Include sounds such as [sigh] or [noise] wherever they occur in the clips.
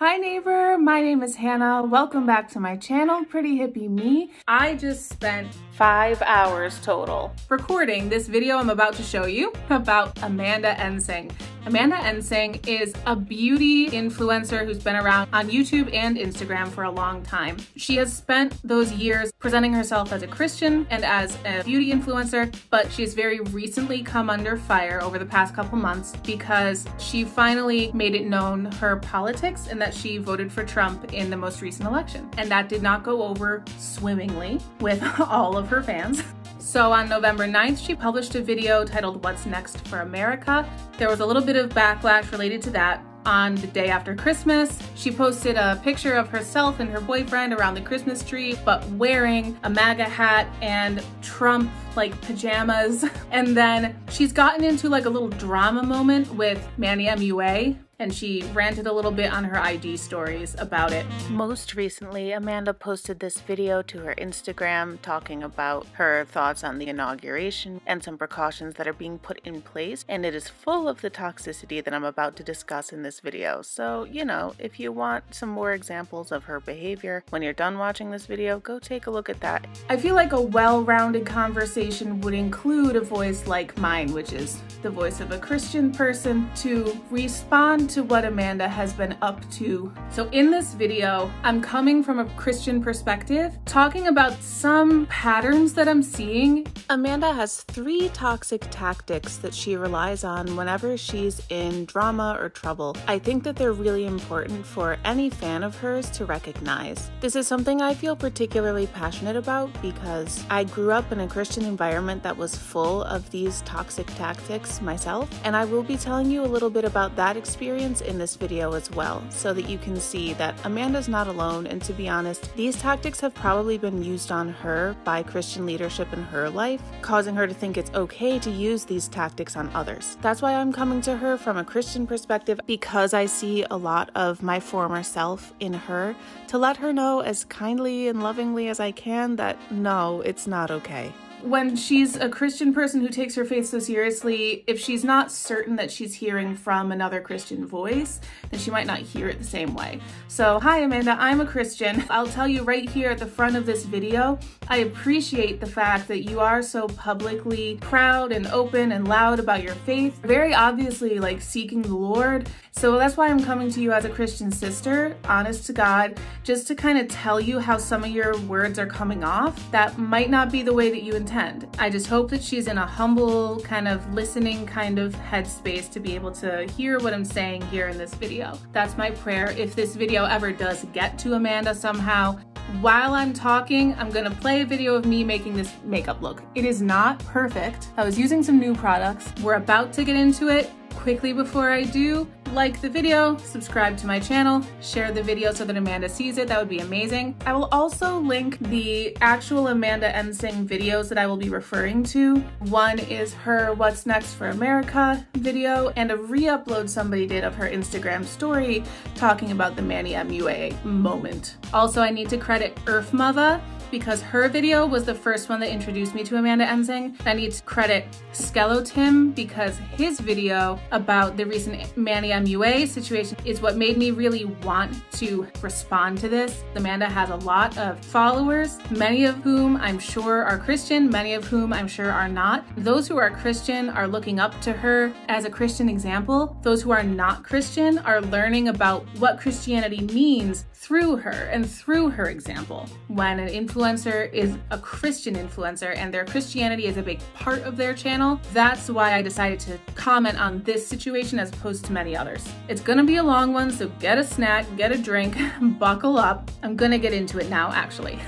Hi neighbor, my name is Hannah. Welcome back to my channel, Pretty Hippy Me. I just spent five hours total recording this video I'm about to show you about Amanda Ensing. Amanda Ensing is a beauty influencer who's been around on YouTube and Instagram for a long time. She has spent those years presenting herself as a Christian and as a beauty influencer, but she she's very recently come under fire over the past couple months because she finally made it known her politics and that she voted for Trump in the most recent election. And that did not go over swimmingly with [laughs] all of her fans. So on November 9th, she published a video titled What's Next for America. There was a little bit of backlash related to that, on the day after Christmas. She posted a picture of herself and her boyfriend around the Christmas tree, but wearing a MAGA hat and Trump like pajamas. [laughs] And then she's gotten into like a little drama moment with Manny MUA, and she ranted a little bit on her IG stories about it. Most recently, Amanda posted this video to her Instagram talking about her thoughts on the inauguration and some precautions that are being put in place, and it is full of the toxicity that I'm about to discuss in this video. So, you know, if you want some more examples of her behavior when you're done watching this video, go take a look at that. I feel like a well-rounded conversation would include a voice like mine, which is the voice of a Christian person, to respond to what Amanda has been up to. So in this video, I'm coming from a Christian perspective, talking about some patterns that I'm seeing. Amanda has three toxic tactics that she relies on whenever she's in drama or trouble. I think that they're really important for any fan of hers to recognize. This is something I feel particularly passionate about because I grew up in a Christian environment that was full of these toxic tactics myself, and I will be telling you a little bit about that experience experience in this video as well, so that you can see that Amanda's not alone, and to be honest, these tactics have probably been used on her by Christian leadership in her life, causing her to think it's okay to use these tactics on others. That's why I'm coming to her from a Christian perspective, because I see a lot of my former self in her, to let her know as kindly and lovingly as I can that no, it's not okay when she's a Christian person who takes her faith so seriously, if she's not certain that she's hearing from another Christian voice, then she might not hear it the same way. So, hi Amanda, I'm a Christian. [laughs] I'll tell you right here at the front of this video, I appreciate the fact that you are so publicly proud and open and loud about your faith, very obviously like seeking the Lord. So that's why I'm coming to you as a Christian sister, honest to God, just to kind of tell you how some of your words are coming off that might not be the way that you intend I just hope that she's in a humble, kind of listening kind of headspace to be able to hear what I'm saying here in this video. That's my prayer. If this video ever does get to Amanda somehow, while I'm talking, I'm gonna play a video of me making this makeup look. It is not perfect. I was using some new products. We're about to get into it. Quickly before I do, like the video, subscribe to my channel, share the video so that Amanda sees it, that would be amazing. I will also link the actual Amanda Ensing videos that I will be referring to. One is her What's Next for America video and a re-upload somebody did of her Instagram story talking about the Manny MUA moment. Also, I need to credit Earf Muva because her video was the first one that introduced me to Amanda Ensing. I need to credit Skelotim because his video about the recent Manny MUA situation is what made me really want to respond to this. Amanda has a lot of followers, many of whom I'm sure are Christian, many of whom I'm sure are not. Those who are Christian are looking up to her as a Christian example. Those who are not Christian are learning about what Christianity means through her and through her example. When an influencer is a Christian influencer and their Christianity is a big part of their channel, that's why I decided to comment on this situation as opposed to many others. It's gonna be a long one, so get a snack, get a drink, [laughs] buckle up. I'm gonna get into it now, actually.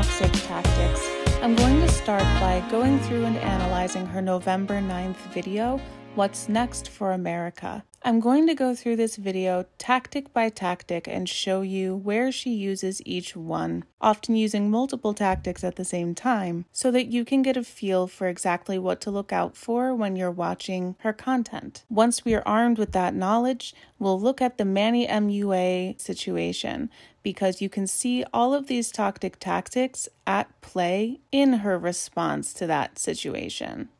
Toxic tactics, I'm going to start by going through and analyzing her November 9th video, What's Next for America. I'm going to go through this video tactic by tactic and show you where she uses each one, often using multiple tactics at the same time, so that you can get a feel for exactly what to look out for when you're watching her content. Once we are armed with that knowledge, we'll look at the Manny MUA situation because you can see all of these tactic tactics at play in her response to that situation.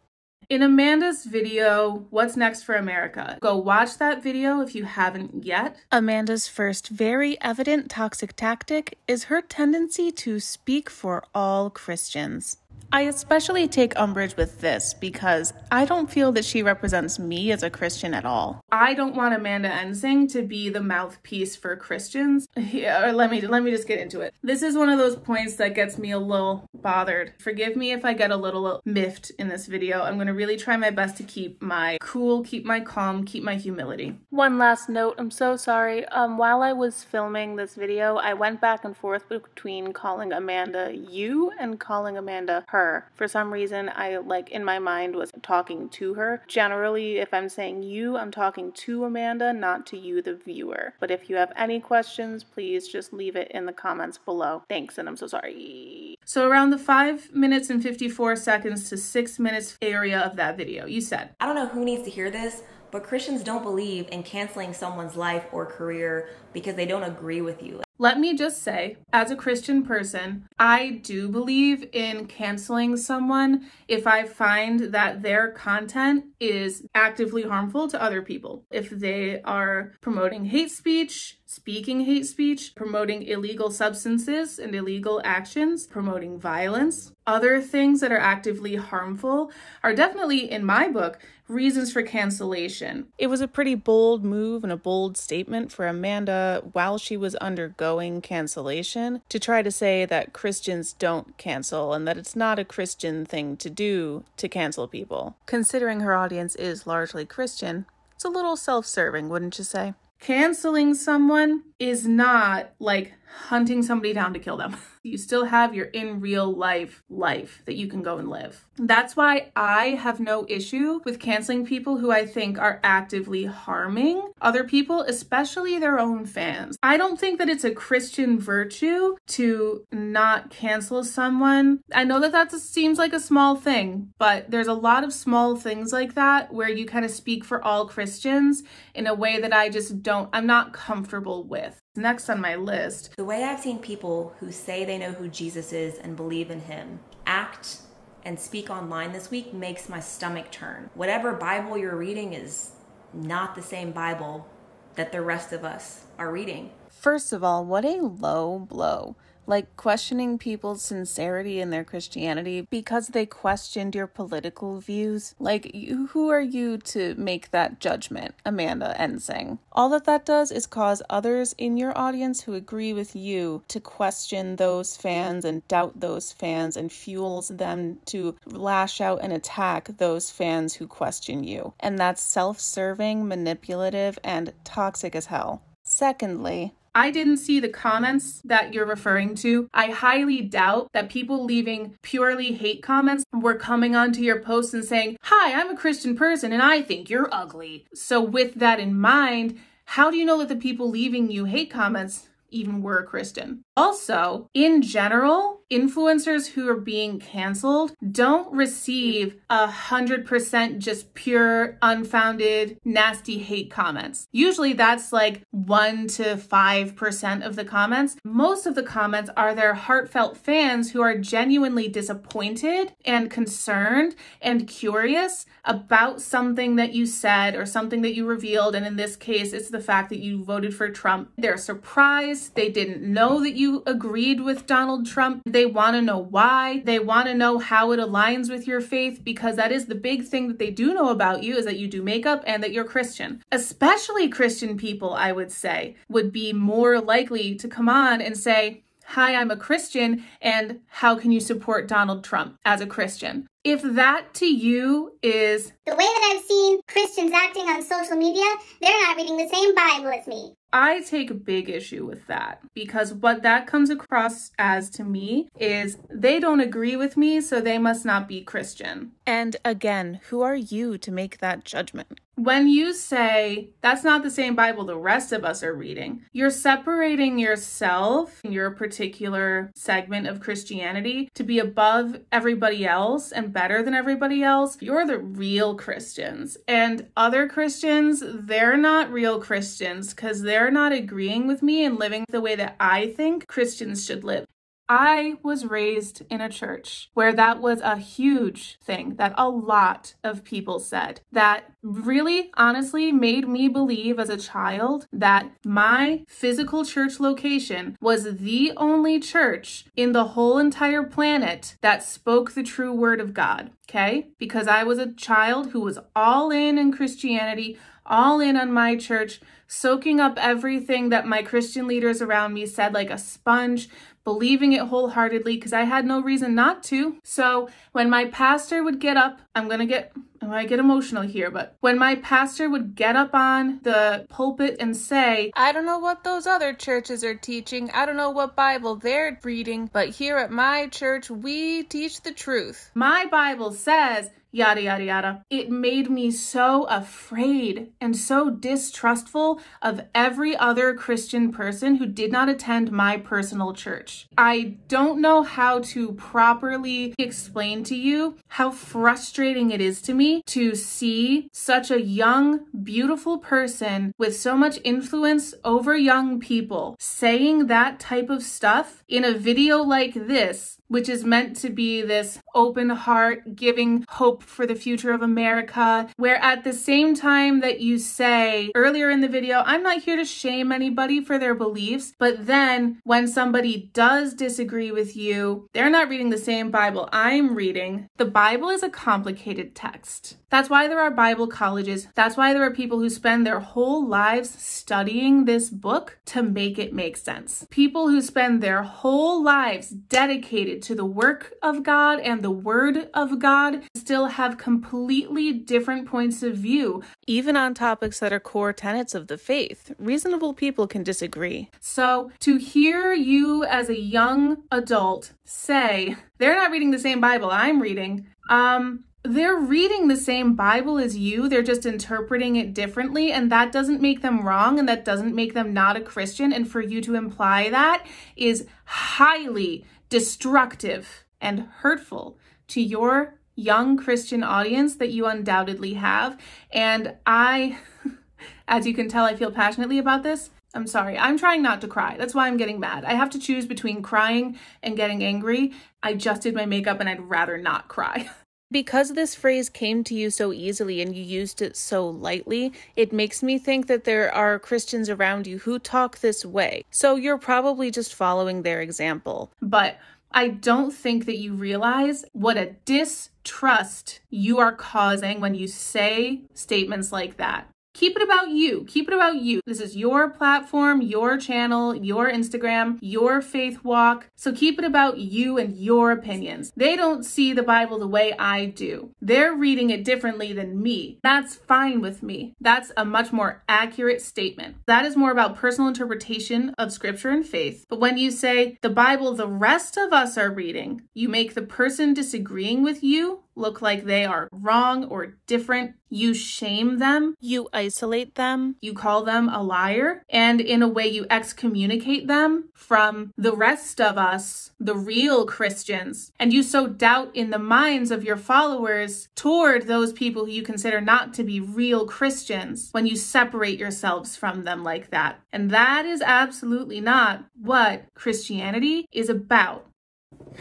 In Amanda's video, What's Next for America, go watch that video if you haven't yet. Amanda's first very evident toxic tactic is her tendency to speak for all Christians. I especially take umbrage with this because I don't feel that she represents me as a Christian at all. I don't want Amanda Ensing to be the mouthpiece for Christians. [laughs] Yeah, let me let me just get into it. This is one of those points that gets me a little bothered. Forgive me if I get a little miffed in this video. I'm going to really try my best to keep my cool, keep my calm, keep my humility. One last note, I'm so sorry. Um while I was filming this video, I went back and forth between calling Amanda you and calling Amanda her her. For some reason, I like in my mind was talking to her. Generally, if I'm saying you, I'm talking to Amanda, not to you, the viewer. But if you have any questions, please just leave it in the comments below. Thanks, and I'm so sorry. So around the 5 minutes and 54 seconds to 6 minutes area of that video, you said, I don't know who needs to hear this, but Christians don't believe in canceling someone's life or career because they don't agree with you. Let me just say, as a Christian person, I do believe in canceling someone if I find that their content is actively harmful to other people. If they are promoting hate speech, speaking hate speech, promoting illegal substances and illegal actions, promoting violence. Other things that are actively harmful are definitely, in my book, reasons for cancellation. It was a pretty bold move and a bold statement for Amanda while she was undergoing cancellation to try to say that Christians don't cancel and that it's not a Christian thing to do to cancel people. Considering her audience is largely Christian, it's a little self serving, wouldn't you say? Canceling someone is not like hunting somebody down to kill them. [laughs] you still have your in real life life that you can go and live. That's why I have no issue with canceling people who I think are actively harming other people, especially their own fans. I don't think that it's a Christian virtue to not cancel someone. I know that that seems like a small thing, but there's a lot of small things like that where you kind of speak for all Christians in a way that I just don't, I'm not comfortable with. Next on my list. The way I've seen people who say they know who Jesus is and believe in him act and speak online this week makes my stomach turn. Whatever Bible you're reading is not the same Bible that the rest of us are reading. First of all, what a low blow like questioning people's sincerity in their Christianity because they questioned your political views. Like, you, who are you to make that judgment, Amanda Ensing? All that that does is cause others in your audience who agree with you to question those fans and doubt those fans and fuels them to lash out and attack those fans who question you. And that's self serving, manipulative, and toxic as hell. Secondly, I didn't see the comments that you're referring to. I highly doubt that people leaving purely hate comments were coming onto your post and saying, Hi, I'm a Christian person and I think you're ugly. So, with that in mind, how do you know that the people leaving you hate comments even were a Christian? Also, in general, influencers who are being canceled don't receive a hundred percent just pure, unfounded, nasty hate comments. Usually that's like one to five percent of the comments. Most of the comments are their heartfelt fans who are genuinely disappointed and concerned and curious about something that you said or something that you revealed. And in this case, it's the fact that you voted for Trump. They're surprised. They didn't know that you agreed with Donald Trump. They want to know why. They want to know how it aligns with your faith because that is the big thing that they do know about you is that you do makeup and that you're Christian. Especially Christian people, I would say, would be more likely to come on and say, Hi, I'm a Christian, and how can you support Donald Trump as a Christian? If that to you is the way that I've seen Christians acting on social media, they're not reading the same Bible as me. I take a big issue with that because what that comes across as to me is they don't agree with me, so they must not be Christian. And again, who are you to make that judgment? When you say that's not the same Bible the rest of us are reading, you're separating yourself, in your particular segment of Christianity, to be above everybody else and better than everybody else. You're the real Christians. And other Christians, they're not real Christians because they're not agreeing with me and living the way that I think Christians should live. I was raised in a church where that was a huge thing that a lot of people said. That really honestly made me believe as a child that my physical church location was the only church in the whole entire planet that spoke the true word of God. Okay? Because I was a child who was all in in Christianity, all in on my church, soaking up everything that my Christian leaders around me said like a sponge, believing it wholeheartedly because I had no reason not to. So when my pastor would get up, I'm going to get oh, I get emotional here, but when my pastor would get up on the pulpit and say, I don't know what those other churches are teaching, I don't know what Bible they're reading, but here at my church, we teach the truth. My Bible says yada, yada, yada. It made me so afraid and so distrustful of every other Christian person who did not attend my personal church. I don't know how to properly explain to you how frustrating it is to me to see such a young, beautiful person with so much influence over young people saying that type of stuff in a video like this which is meant to be this open heart, giving hope for the future of America, where at the same time that you say earlier in the video, I'm not here to shame anybody for their beliefs, but then when somebody does disagree with you, they're not reading the same Bible I'm reading. The Bible is a complicated text. That's why there are Bible colleges. That's why there are people who spend their whole lives studying this book to make it make sense. People who spend their whole lives dedicated to the work of God and the Word of God still have completely different points of view. Even on topics that are core tenets of the faith, reasonable people can disagree. So to hear you as a young adult say, they're not reading the same Bible I'm reading, um, they're reading the same Bible as you, they're just interpreting it differently, and that doesn't make them wrong and that doesn't make them not a Christian. And for you to imply that is highly destructive and hurtful to your young Christian audience that you undoubtedly have. And I, [laughs] as you can tell, I feel passionately about this. I'm sorry. I'm trying not to cry. That's why I'm getting mad. I have to choose between crying and getting angry. I just did my makeup and I'd rather not cry. [laughs] Because this phrase came to you so easily and you used it so lightly, it makes me think that there are Christians around you who talk this way. So you're probably just following their example. But I don't think that you realize what a distrust you are causing when you say statements like that. Keep it about you. Keep it about you. This is your platform, your channel, your Instagram, your faith walk. So keep it about you and your opinions. They don't see the Bible the way I do. They're reading it differently than me. That's fine with me. That's a much more accurate statement. That is more about personal interpretation of scripture and faith. But when you say the Bible the rest of us are reading, you make the person disagreeing with you look like they are wrong or different. You shame them. You isolate them. You call them a liar. And in a way, you excommunicate them from the rest of us, the real Christians. And you sow doubt in the minds of your followers toward those people who you consider not to be real Christians when you separate yourselves from them like that. And that is absolutely not what Christianity is about. [sighs]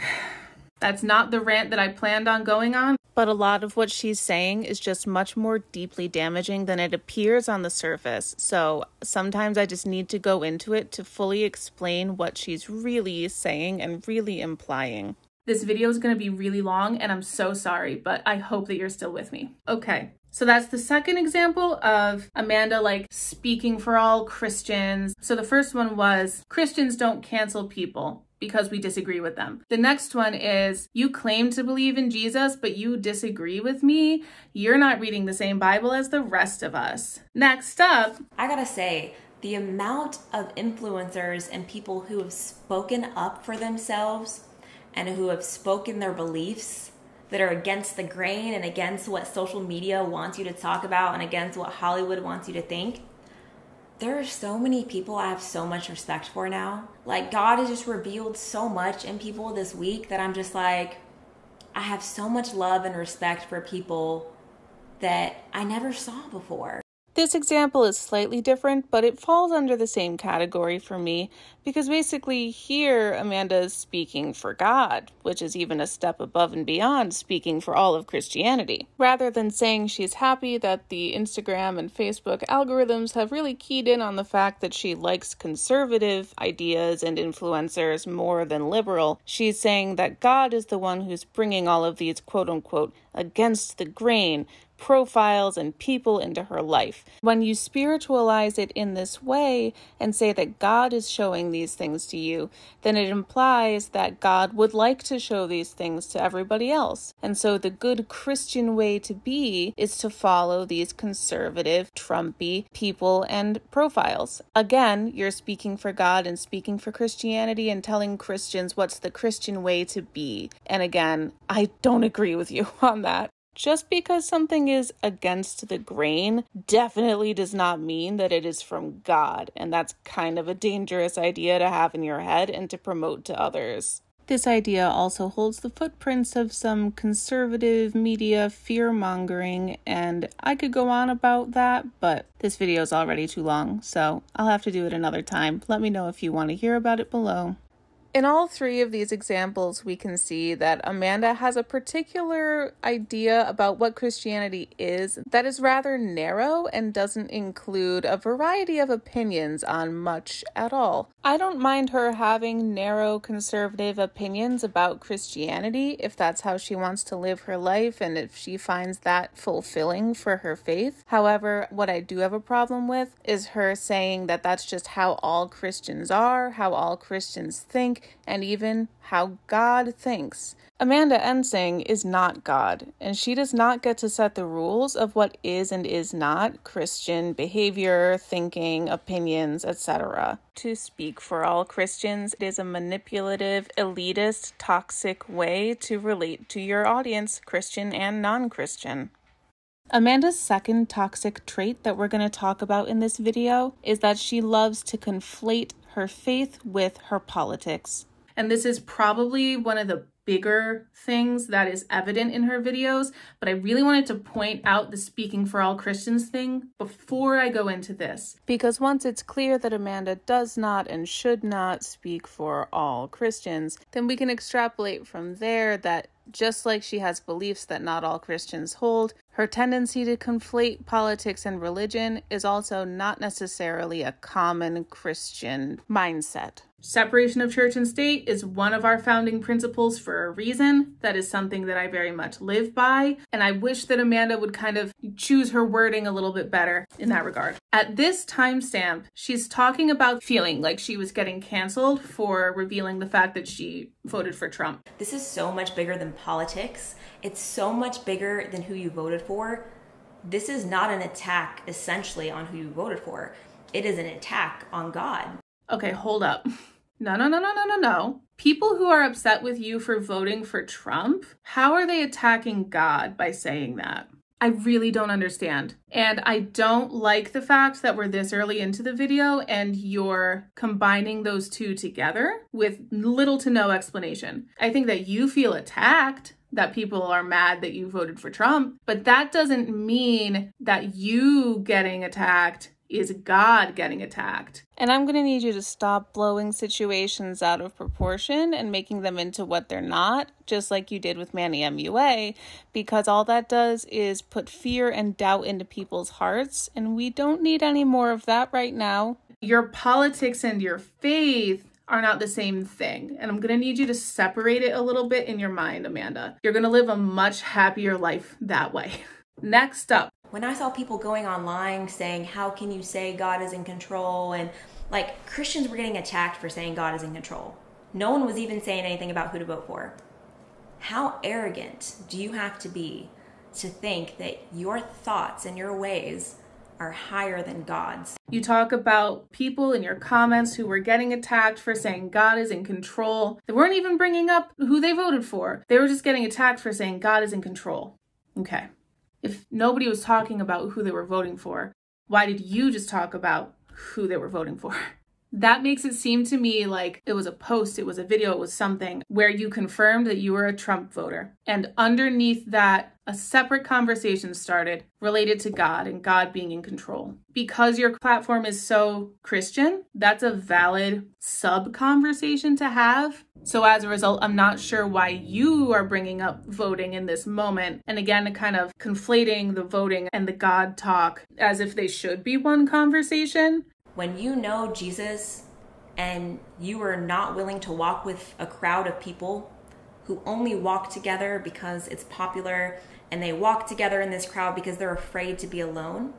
[sighs] [sighs] That's not the rant that I planned on going on. But a lot of what she's saying is just much more deeply damaging than it appears on the surface. So sometimes I just need to go into it to fully explain what she's really saying and really implying. This video is going to be really long and I'm so sorry, but I hope that you're still with me. Okay. So that's the second example of Amanda like speaking for all Christians. So the first one was Christians don't cancel people because we disagree with them. The next one is you claim to believe in Jesus, but you disagree with me. You're not reading the same Bible as the rest of us. Next up, I gotta say, the amount of influencers and people who have spoken up for themselves and who have spoken their beliefs that are against the grain and against what social media wants you to talk about and against what Hollywood wants you to think. There are so many people I have so much respect for now. Like, God has just revealed so much in people this week that I'm just like, I have so much love and respect for people that I never saw before. This example is slightly different, but it falls under the same category for me because basically here Amanda is speaking for God, which is even a step above and beyond speaking for all of Christianity. Rather than saying she's happy that the Instagram and Facebook algorithms have really keyed in on the fact that she likes conservative ideas and influencers more than liberal, she's saying that God is the one who's bringing all of these quote unquote against the grain profiles and people into her life. When you spiritualize it in this way and say that God is showing these things to you, then it implies that God would like to show these things to everybody else. And so the good Christian way to be is to follow these conservative, Trumpy people and profiles. Again, you're speaking for God and speaking for Christianity and telling Christians what's the Christian way to be. And again, I don't agree with you [laughs] on that. Just because something is against the grain definitely does not mean that it is from God, and that's kind of a dangerous idea to have in your head and to promote to others. This idea also holds the footprints of some conservative media fear mongering, and I could go on about that, but this video is already too long, so I'll have to do it another time. Let me know if you want to hear about it below. In all three of these examples, we can see that Amanda has a particular idea about what Christianity is that is rather narrow and doesn't include a variety of opinions on much at all. I don't mind her having narrow conservative opinions about Christianity if that's how she wants to live her life and if she finds that fulfilling for her faith. However, what I do have a problem with is her saying that that's just how all Christians are, how all Christians think and even how God thinks. Amanda Ensing is not God, and she does not get to set the rules of what is and is not Christian behavior, thinking, opinions, etc. To speak for all Christians is a manipulative, elitist, toxic way to relate to your audience, Christian and non Christian. Amanda's second toxic trait that we're going to talk about in this video is that she loves to conflate her faith with her politics. And this is probably one of the bigger things that is evident in her videos, but I really wanted to point out the speaking for all Christians thing before I go into this. Because once it's clear that Amanda does not and should not speak for all Christians, then we can extrapolate from there that just like she has beliefs that not all Christians hold, her tendency to conflate politics and religion is also not necessarily a common Christian mindset. Separation of church and state is one of our founding principles for a reason. That is something that I very much live by. And I wish that Amanda would kind of choose her wording a little bit better in that regard. At this timestamp, she's talking about feeling like she was getting canceled for revealing the fact that she voted for Trump. This is so much bigger than politics, it's so much bigger than who you voted for. This is not an attack essentially on who you voted for, it is an attack on God. Okay, hold up. [laughs] No, no, no, no, no, no, no. People who are upset with you for voting for Trump, how are they attacking God by saying that? I really don't understand. And I don't like the fact that we're this early into the video and you're combining those two together with little to no explanation. I think that you feel attacked that people are mad that you voted for Trump, but that doesn't mean that you getting attacked is God getting attacked. And I'm going to need you to stop blowing situations out of proportion and making them into what they're not, just like you did with Manny MUA, because all that does is put fear and doubt into people's hearts, and we don't need any more of that right now. Your politics and your faith are not the same thing. And I'm going to need you to separate it a little bit in your mind, Amanda. You're going to live a much happier life that way. [laughs] Next up, when I saw people going online saying, How can you say God is in control? And like Christians were getting attacked for saying God is in control. No one was even saying anything about who to vote for. How arrogant do you have to be to think that your thoughts and your ways are higher than God's. You talk about people in your comments who were getting attacked for saying God is in control. They weren't even bringing up who they voted for, they were just getting attacked for saying God is in control. Okay. If nobody was talking about who they were voting for, why did you just talk about who they were voting for? [laughs] That makes it seem to me like it was a post, it was a video, it was something where you confirmed that you were a Trump voter. And underneath that, a separate conversation started related to God and God being in control. Because your platform is so Christian, that's a valid sub conversation to have. So, as a result, I'm not sure why you are bringing up voting in this moment. And again, kind of conflating the voting and the God talk as if they should be one conversation when you know Jesus and you are not willing to walk with a crowd of people who only walk together because it's popular and they walk together in this crowd because they're afraid to be alone,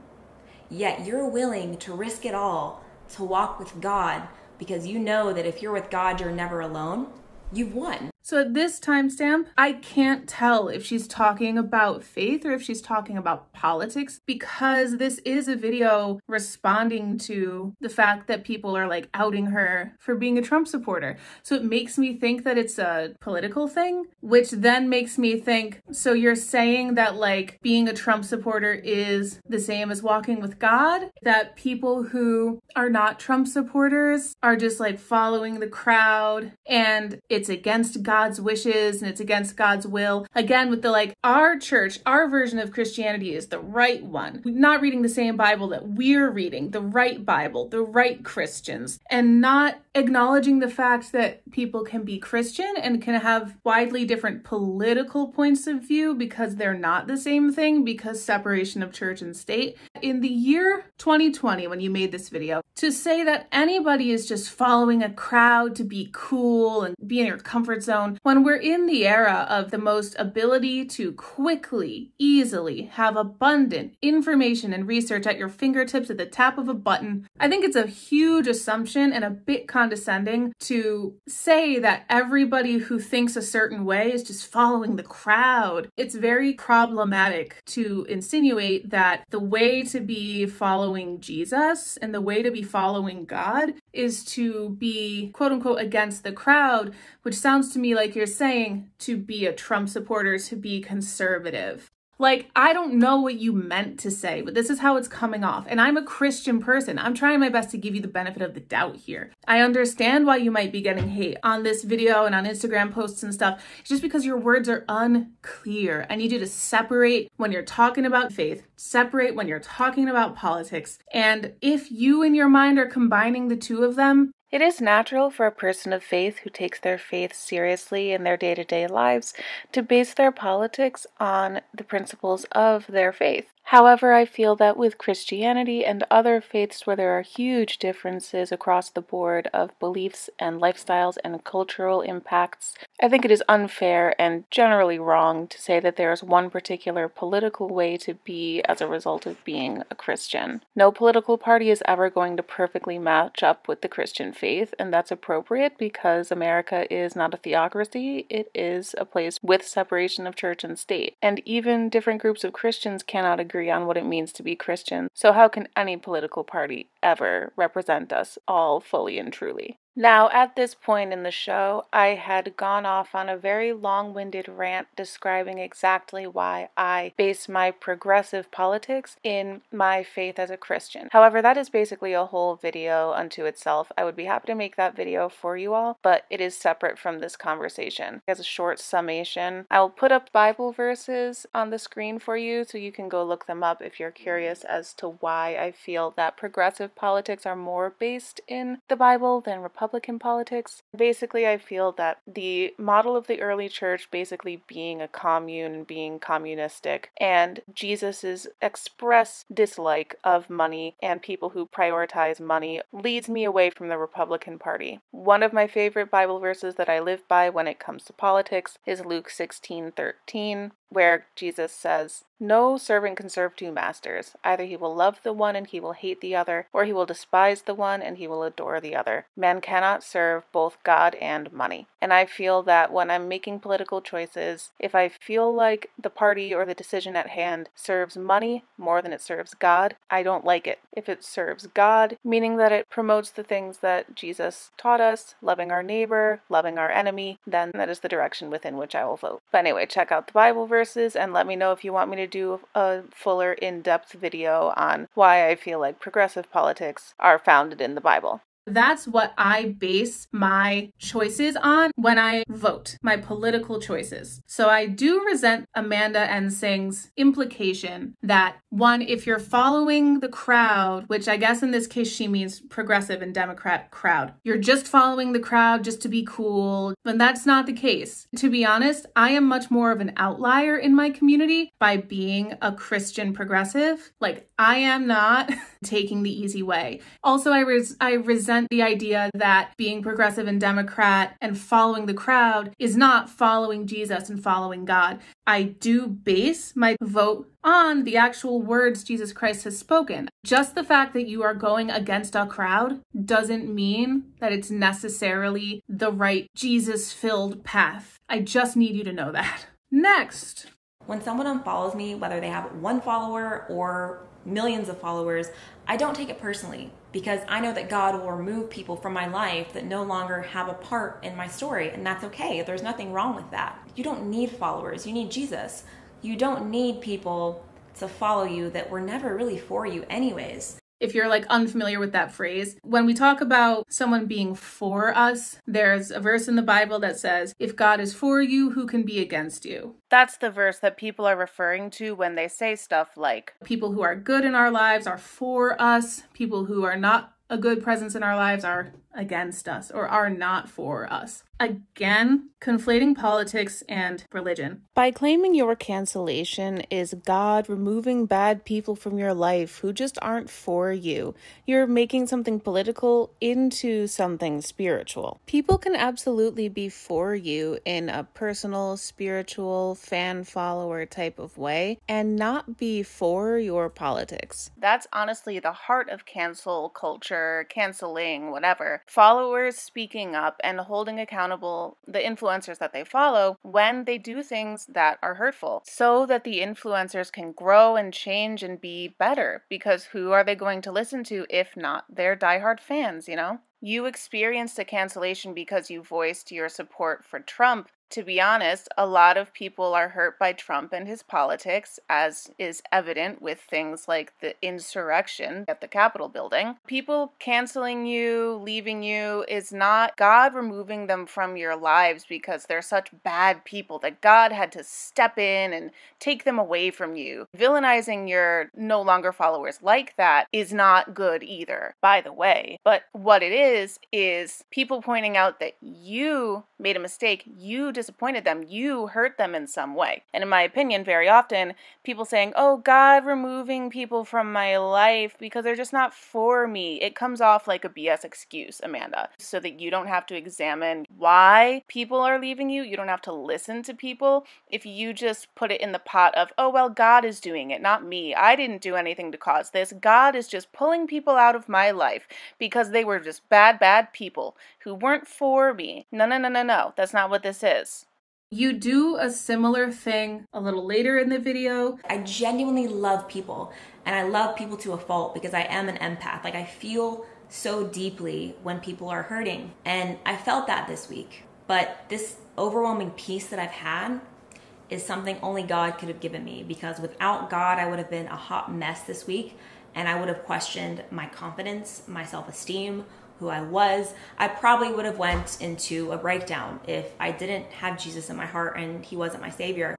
yet you're willing to risk it all to walk with God because you know that if you're with God, you're never alone, you've won. So at this timestamp, I can't tell if she's talking about faith or if she's talking about politics because this is a video responding to the fact that people are like outing her for being a Trump supporter. So it makes me think that it's a political thing, which then makes me think so you're saying that like being a Trump supporter is the same as walking with God? That people who are not Trump supporters are just like following the crowd and it's against God God's wishes and it's against God's will. Again, with the like, our church, our version of Christianity is the right one. not reading the same Bible that we're reading, the right Bible, the right Christians, and not acknowledging the fact that people can be Christian and can have widely different political points of view because they're not the same thing, because separation of church and state. In the year 2020, when you made this video, to say that anybody is just following a crowd to be cool and be in your comfort zone when we're in the era of the most ability to quickly, easily have abundant information and research at your fingertips at the tap of a button, I think it's a huge assumption and a bit condescending to say that everybody who thinks a certain way is just following the crowd. It's very problematic to insinuate that the way to be following Jesus and the way to be following God is to be quote unquote against the crowd, which sounds to me like you're saying to be a Trump supporter, to be conservative. Like, I don't know what you meant to say, but this is how it's coming off. And I'm a Christian person. I'm trying my best to give you the benefit of the doubt here. I understand why you might be getting hate on this video and on Instagram posts and stuff. It's just because your words are unclear. I need you to separate when you're talking about faith, separate when you're talking about politics. And if you in your mind are combining the two of them, it is natural for a person of faith who takes their faith seriously in their day to day lives to base their politics on the principles of their faith. However, I feel that with Christianity and other faiths where there are huge differences across the board of beliefs and lifestyles and cultural impacts, I think it is unfair and generally wrong to say that there is one particular political way to be as a result of being a Christian. No political party is ever going to perfectly match up with the Christian faith, and that's appropriate because America is not a theocracy, it is a place with separation of church and state. And even different groups of Christians cannot agree agree on what it means to be Christian, so how can any political party ever represent us all fully and truly? Now, at this point in the show, I had gone off on a very long winded rant describing exactly why I base my progressive politics in my faith as a Christian. However, that is basically a whole video unto itself. I would be happy to make that video for you all, but it is separate from this conversation. As a short summation, I will put up Bible verses on the screen for you so you can go look them up if you're curious as to why I feel that progressive politics are more based in the Bible than Republican Republican politics. Basically, I feel that the model of the early church basically being a commune, being communistic, and Jesus's express dislike of money and people who prioritize money leads me away from the Republican Party. One of my favorite Bible verses that I live by when it comes to politics is Luke 16:13, where Jesus says, No servant can serve two masters. Either he will love the one and he will hate the other, or he will despise the one and he will adore the other. Man cannot serve both God and money. And I feel that when I'm making political choices, if I feel like the party or the decision at hand serves money more than it serves God, I don't like it. If it serves God, meaning that it promotes the things that Jesus taught us, loving our neighbor, loving our enemy, then that is the direction within which I will vote. But anyway, check out the Bible verses and let me know if you want me to do a fuller, in depth video on why I feel like progressive politics are founded in the Bible. That's what I base my choices on when I vote, my political choices. So I do resent Amanda Ensing's implication that one, if you're following the crowd, which I guess in this case she means progressive and Democrat crowd, you're just following the crowd just to be cool. But that's not the case. To be honest, I am much more of an outlier in my community by being a Christian progressive. Like I am not [laughs] taking the easy way. Also, I res- I resent the idea that being progressive and Democrat and following the crowd is not following Jesus and following God. I do base my vote on the actual words Jesus Christ has spoken. Just the fact that you are going against a crowd doesn't mean that it's necessarily the right Jesus filled path. I just need you to know that. Next. When someone unfollows me, whether they have one follower or millions of followers, I don't take it personally because I know that God will remove people from my life that no longer have a part in my story, and that's okay. There's nothing wrong with that. You don't need followers, you need Jesus. You don't need people to follow you that were never really for you, anyways if you're like unfamiliar with that phrase, when we talk about someone being for us, there's a verse in the Bible that says, If God is for you, who can be against you? That's the verse that people are referring to when they say stuff like, People who are good in our lives are for us, people who are not a good presence in our lives are against us or are not for us. Again, conflating politics and religion. By claiming your cancellation is God removing bad people from your life who just aren't for you, you're making something political into something spiritual. People can absolutely be for you in a personal, spiritual, fan follower type of way and not be for your politics. That's honestly the heart of cancel culture, canceling, whatever followers speaking up and holding accountable the influencers that they follow when they do things that are hurtful so that the influencers can grow and change and be better because who are they going to listen to if not their diehard fans, you know? You experienced a cancellation because you voiced your support for Trump, to be honest, a lot of people are hurt by Trump and his politics, as is evident with things like the insurrection at the Capitol building. People canceling you, leaving you, is not God removing them from your lives because they're such bad people that God had to step in and take them away from you. Villainizing your no longer followers like that is not good either, by the way. But what it is, is people pointing out that you made a mistake, you disappointed them, you hurt them in some way. And in my opinion, very often, people saying, oh, God removing people from my life because they're just not for me, it comes off like a BS excuse, Amanda, so that you don't have to examine why people are leaving you. You don't have to listen to people. If you just put it in the pot of, oh, well, God is doing it, not me. I didn't do anything to cause this. God is just pulling people out of my life because they were just bad, bad people who weren't for me. No, no, no, no, no. That's not what this is. You do a similar thing a little later in the video. I genuinely love people and I love people to a fault because I am an empath. Like I feel so deeply when people are hurting. And I felt that this week. But this overwhelming peace that I've had is something only God could have given me because without God, I would have been a hot mess this week and I would have questioned my confidence, my self-esteem, who I was, I probably would have went into a breakdown if I didn't have Jesus in my heart and he wasn't my savior.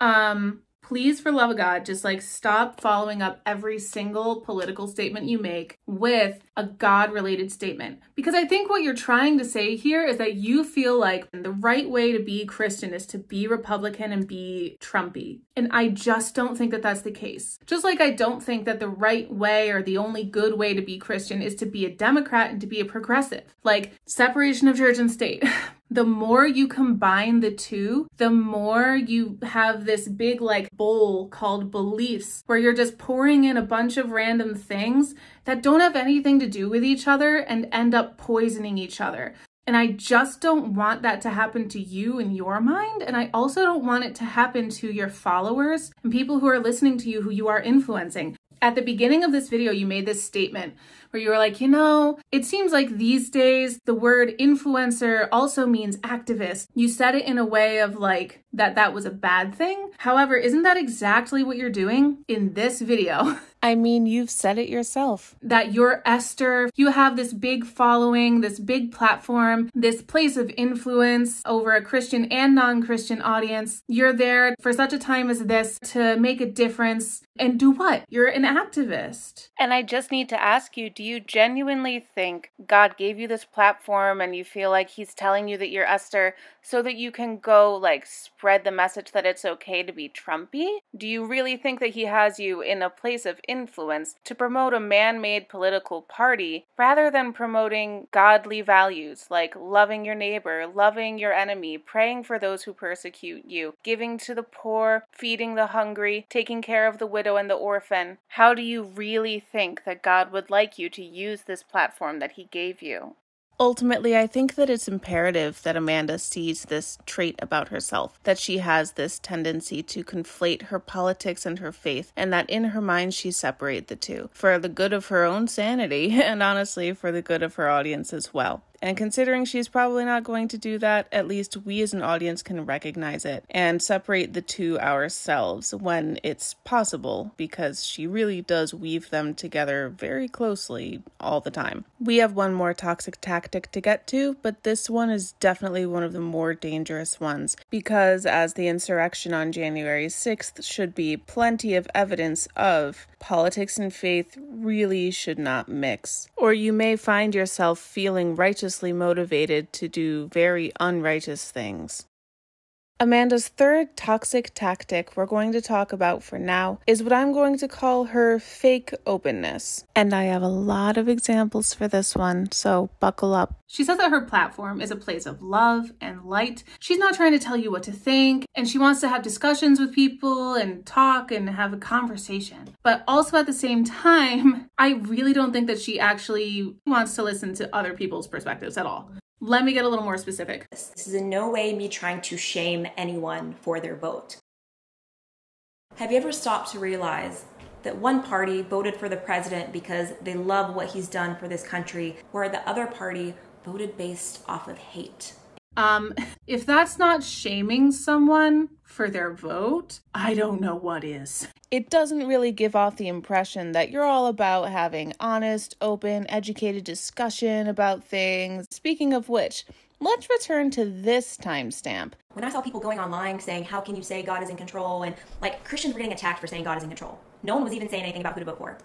Um please for love of god just like stop following up every single political statement you make with a god related statement. Because i think what you're trying to say here is that you feel like the right way to be christian is to be republican and be trumpy. And i just don't think that that's the case. Just like i don't think that the right way or the only good way to be christian is to be a democrat and to be a progressive. Like separation of church and state [laughs] the more you combine the two, the more you have this big like bowl called beliefs where you're just pouring in a bunch of random things that don't have anything to do with each other and end up poisoning each other. And I just don't want that to happen to you in your mind. And I also don't want it to happen to your followers and people who are listening to you who you are influencing. At the beginning of this video, you made this statement where you were like, you know, it seems like these days the word influencer also means activist. You said it in a way of like that that was a bad thing. However, isn't that exactly what you're doing in this video? [laughs] I mean, you've said it yourself. That you're Esther, you have this big following, this big platform, this place of influence over a Christian and non Christian audience. You're there for such a time as this to make a difference and do what? You're an activist. And I just need to ask you do you genuinely think God gave you this platform and you feel like He's telling you that you're Esther so that you can go like spread the message that it's okay to be Trumpy? Do you really think that He has you in a place of influence to promote a man made political party rather than promoting godly values like loving your neighbor, loving your enemy, praying for those who persecute you, giving to the poor, feeding the hungry, taking care of the widow and the orphan, how do you really think that God would like you to use this platform that He gave you? Ultimately, I think that it's imperative that Amanda sees this trait about herself, that she has this tendency to conflate her politics and her faith, and that in her mind she separate the two for the good of her own sanity [laughs] and honestly for the good of her audience as well. And considering she's probably not going to do that, at least we as an audience can recognize it and separate the two ourselves when it's possible because she really does weave them together very closely all the time. We have one more toxic tactic to get to, but this one is definitely one of the more dangerous ones because, as the insurrection on January 6th should be plenty of evidence of, politics and faith really should not mix. Or you may find yourself feeling righteously motivated to do very unrighteous things. Amanda's third toxic tactic we're going to talk about for now is what I'm going to call her fake openness. And I have a lot of examples for this one, so buckle up. She says that her platform is a place of love and light. She's not trying to tell you what to think, and she wants to have discussions with people and talk and have a conversation. But also at the same time, [laughs] I really don't think that she actually wants to listen to other people's perspectives at all. Let me get a little more specific. This is in no way me trying to shame anyone for their vote. Have you ever stopped to realize that one party voted for the president because they love what he's done for this country, where the other party voted based off of hate? Um, [laughs] if that's not shaming someone for their vote, I don't know what is. It doesn't really give off the impression that you're all about having honest, open, educated discussion about things. Speaking of which, let's return to this timestamp. When I saw people going online saying, How can you say God is in control? and like Christians were getting attacked for saying God is in control. No one was even saying anything about who to vote for.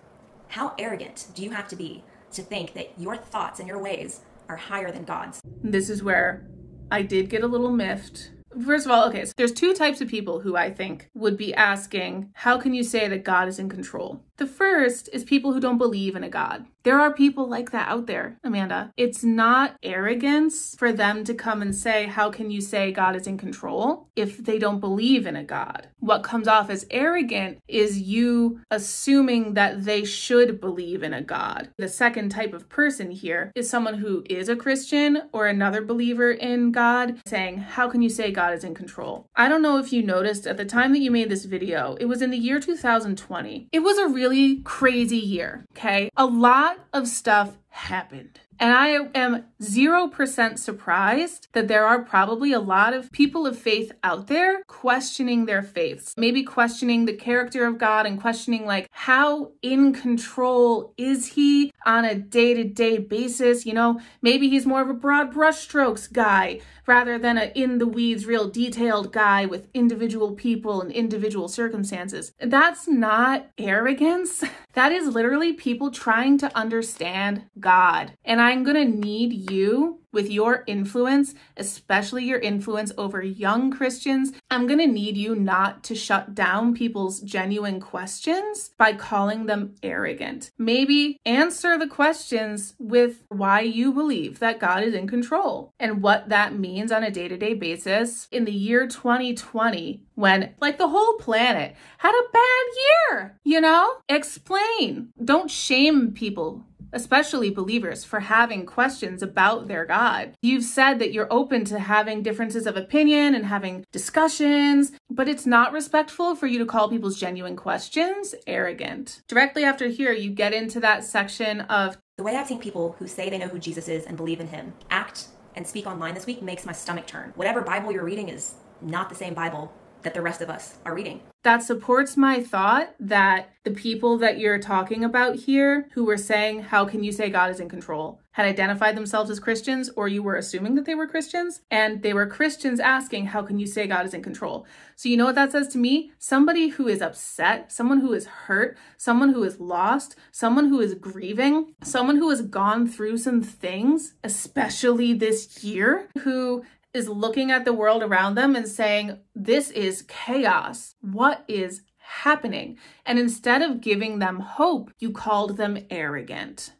How arrogant do you have to be to think that your thoughts and your ways are higher than God's? This is where I did get a little miffed. First of all, okay, so there's two types of people who I think would be asking, how can you say that God is in control? The first is people who don't believe in a God. There are people like that out there, Amanda. It's not arrogance for them to come and say, How can you say God is in control if they don't believe in a God? What comes off as arrogant is you assuming that they should believe in a God. The second type of person here is someone who is a Christian or another believer in God saying, How can you say God is in control? I don't know if you noticed at the time that you made this video, it was in the year 2020. It was a really crazy year, okay? A lot of stuff happened. And I am 0% surprised that there are probably a lot of people of faith out there questioning their faiths. Maybe questioning the character of God and questioning, like, how in control is he on a day to day basis? You know, maybe he's more of a broad brushstrokes guy rather than a in the weeds, real detailed guy with individual people and individual circumstances. That's not arrogance. [laughs] That is literally people trying to understand God. And I I'm gonna need you with your influence, especially your influence over young Christians, I'm to need you not to shut down people's genuine questions by calling them arrogant. Maybe answer the questions with why you believe that God is in control and what that means on a day to day basis in the year 2020 when, like, the whole planet had a bad year, you know? Explain. Don't shame people especially believers, for having questions about their God. You've said that you're open to having differences of opinion and having discussions, but it's not respectful for you to call people's genuine questions arrogant. Directly after here, you get into that section of the way I've seen people who say they know who Jesus is and believe in him act and speak online this week makes my stomach turn. Whatever Bible you're reading is not the same Bible that the rest of us are reading. That supports my thought that the people that you're talking about here who were saying, How can you say God is in control? had identified themselves as Christians, or you were assuming that they were Christians, and they were Christians asking, How can you say God is in control? So, you know what that says to me? Somebody who is upset, someone who is hurt, someone who is lost, someone who is grieving, someone who has gone through some things, especially this year, who is looking at the world around them and saying, This is chaos. What is happening? And instead of giving them hope, you called them arrogant.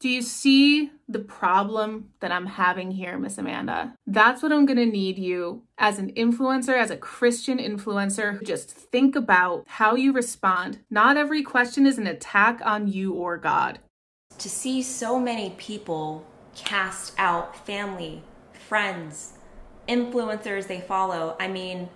Do you see the problem that I'm having here, Miss Amanda? That's what I'm gonna need you as an influencer, as a Christian influencer. Who just think about how you respond. Not every question is an attack on you or God. To see so many people cast out family, friends, influencers they follow. I mean,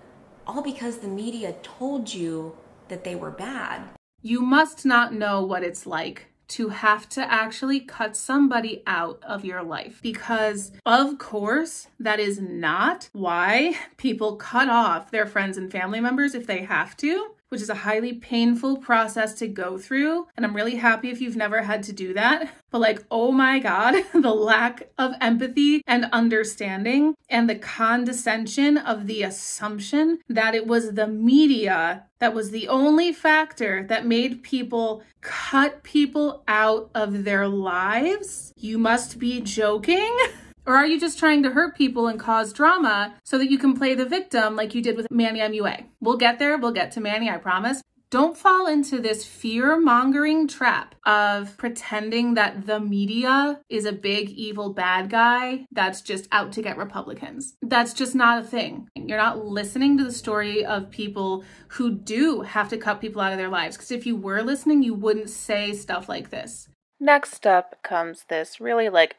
all because the media told you that they were bad. You must not know what it's like to have to actually cut somebody out of your life because, of course, that is not why people cut off their friends and family members if they have to which is a highly painful process to go through. And I'm really happy if you've never had to do that. But, like, oh my God, [laughs] the lack of empathy and understanding and the condescension of the assumption that it was the media that was the only factor that made people cut people out of their lives. You must be joking. [laughs] Or are you just trying to hurt people and cause drama so that you can play the victim like you did with Manny MUA? We'll get there. We'll get to Manny, I promise. Don't fall into this fear mongering trap of pretending that the media is a big evil bad guy that's just out to get Republicans. That's just not a thing. You're not listening to the story of people who do have to cut people out of their lives. Because if you were listening, you wouldn't say stuff like this. Next up comes this really like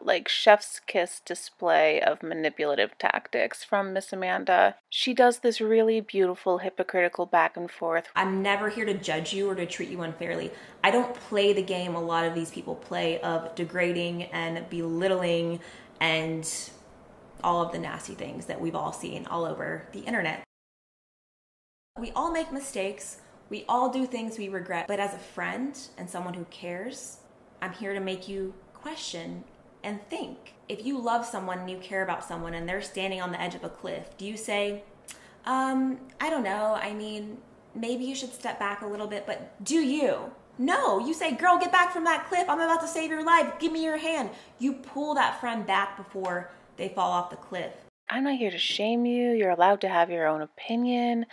like chef's kiss display of manipulative tactics from Miss Amanda. She does this really beautiful hypocritical back and forth. I'm never here to judge you or to treat you unfairly. I don't play the game a lot of these people play of degrading and belittling and all of the nasty things that we've all seen all over the internet. We all make mistakes. We all do things we regret, but as a friend and someone who cares, I'm here to make you question and think. If you love someone and you care about someone and they're standing on the edge of a cliff, do you say, um, I don't know, I mean, maybe you should step back a little bit, but do you? No, you say, girl, get back from that cliff. I'm about to save your life. Give me your hand. You pull that friend back before they fall off the cliff. I'm not here to shame you. You're allowed to have your own opinion.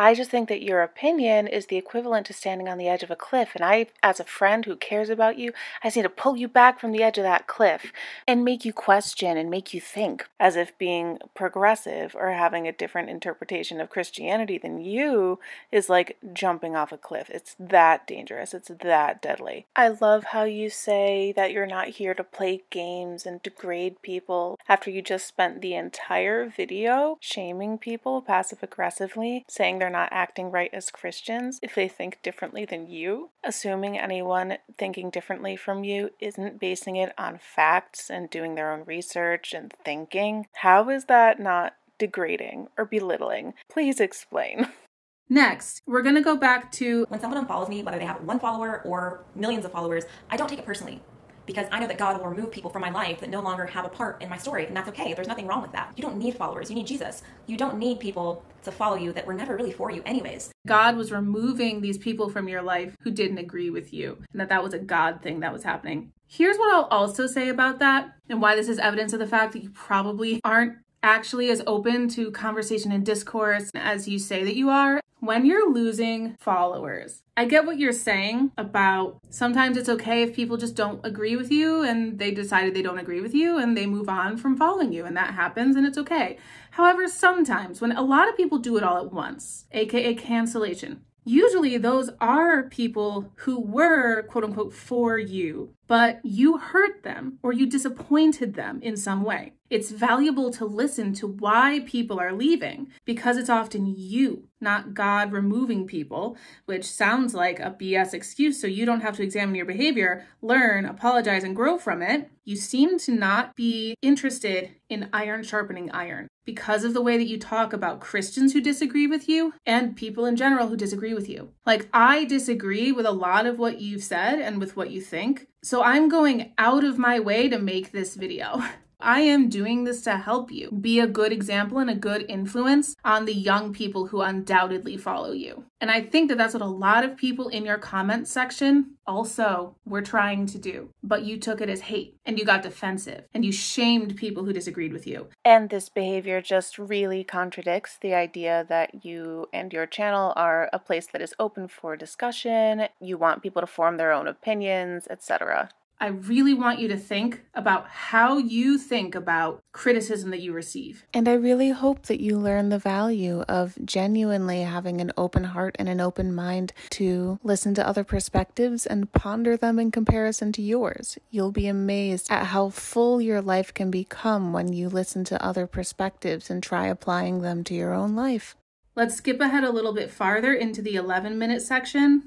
I just think that your opinion is the equivalent to standing on the edge of a cliff. And I, as a friend who cares about you, I just need to pull you back from the edge of that cliff and make you question and make you think as if being progressive or having a different interpretation of Christianity than you is like jumping off a cliff. It's that dangerous. It's that deadly. I love how you say that you're not here to play games and degrade people after you just spent the entire video shaming people passive aggressively, saying they're they're not acting right as Christians if they think differently than you. Assuming anyone thinking differently from you isn't basing it on facts and doing their own research and thinking. How is that not degrading or belittling? Please explain. [laughs] Next, we're gonna go back to when someone unfollows me, whether they have one follower or millions of followers, I don't take it personally because I know that God will remove people from my life that no longer have a part in my story, and that's okay. There's nothing wrong with that. You don't need followers, you need Jesus. You don't need people to follow you that were never really for you, anyways. God was removing these people from your life who didn't agree with you, and that that was a God thing that was happening. Here's what I'll also say about that, and why this is evidence of the fact that you probably aren't actually as open to conversation and discourse as you say that you are when you're losing followers. I get what you're saying about sometimes it's okay if people just don't agree with you and they decided they don't agree with you and they move on from following you and that happens and it's okay. However, sometimes when a lot of people do it all at once, aka cancellation, usually those are people who were quote unquote for you, but you hurt them or you disappointed them in some way. It's valuable to listen to why people are leaving because it's often you, not God removing people, which sounds like a BS excuse so you don't have to examine your behavior, learn, apologize, and grow from it. You seem to not be interested in iron sharpening iron because of the way that you talk about Christians who disagree with you and people in general who disagree with you. Like, I disagree with a lot of what you've said and with what you think. So I'm going out of my way to make this video. [laughs] I am doing this to help you be a good example and a good influence on the young people who undoubtedly follow you. And I think that that's what a lot of people in your comment section also were trying to do. But you took it as hate and you got defensive and you shamed people who disagreed with you. And this behavior just really contradicts the idea that you and your channel are a place that is open for discussion, you want people to form their own opinions, etc. I really want you to think about how you think about criticism that you receive. And I really hope that you learn the value of genuinely having an open heart and an open mind to listen to other perspectives and ponder them in comparison to yours. You'll be amazed at how full your life can become when you listen to other perspectives and try applying them to your own life. Let's skip ahead a little bit farther into the 11 minute section.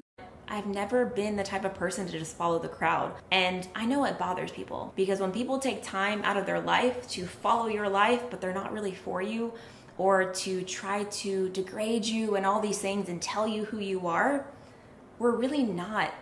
I've never been the type of person to just follow the crowd. And I know it bothers people because when people take time out of their life to follow your life, but they're not really for you, or to try to degrade you and all these things and tell you who you are, we're really not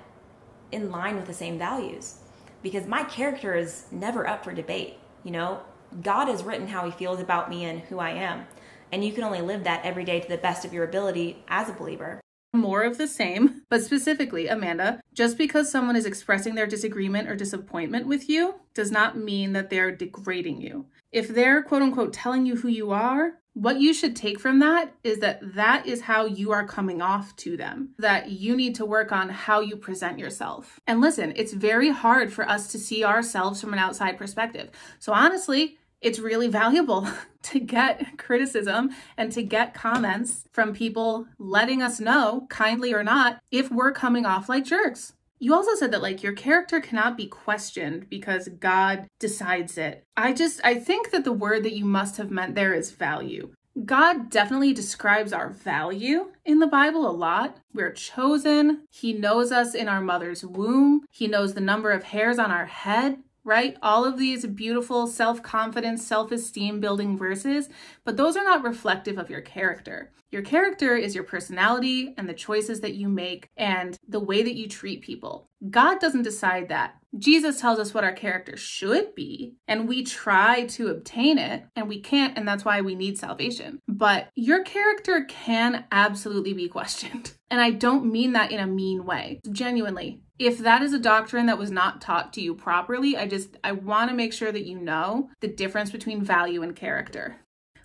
in line with the same values. Because my character is never up for debate. You know, God has written how he feels about me and who I am. And you can only live that every day to the best of your ability as a believer more of the same, but specifically, Amanda, just because someone is expressing their disagreement or disappointment with you does not mean that they're degrading you. If they're quote unquote telling you who you are, what you should take from that is that that is how you are coming off to them, that you need to work on how you present yourself. And listen, it's very hard for us to see ourselves from an outside perspective. So honestly, it's really valuable [laughs] to get criticism and to get comments from people letting us know, kindly or not, if we're coming off like jerks. You also said that like your character cannot be questioned because God decides it. I just I think that the word that you must have meant there is value. God definitely describes our value in the Bible a lot. We're chosen. He knows us in our mother's womb. He knows the number of hairs on our head right? All of these beautiful self confidence, self esteem building verses, but those are not reflective of your character. Your character is your personality and the choices that you make and the way that you treat people. God doesn't decide that. Jesus tells us what our character should be, and we try to obtain it, and we can't, and that's why we need salvation. But your character can absolutely be questioned. [laughs] And I don't mean that in a mean way. Genuinely, if that is a doctrine that was not taught to you properly, I just I want to make sure that you know the difference between value and character.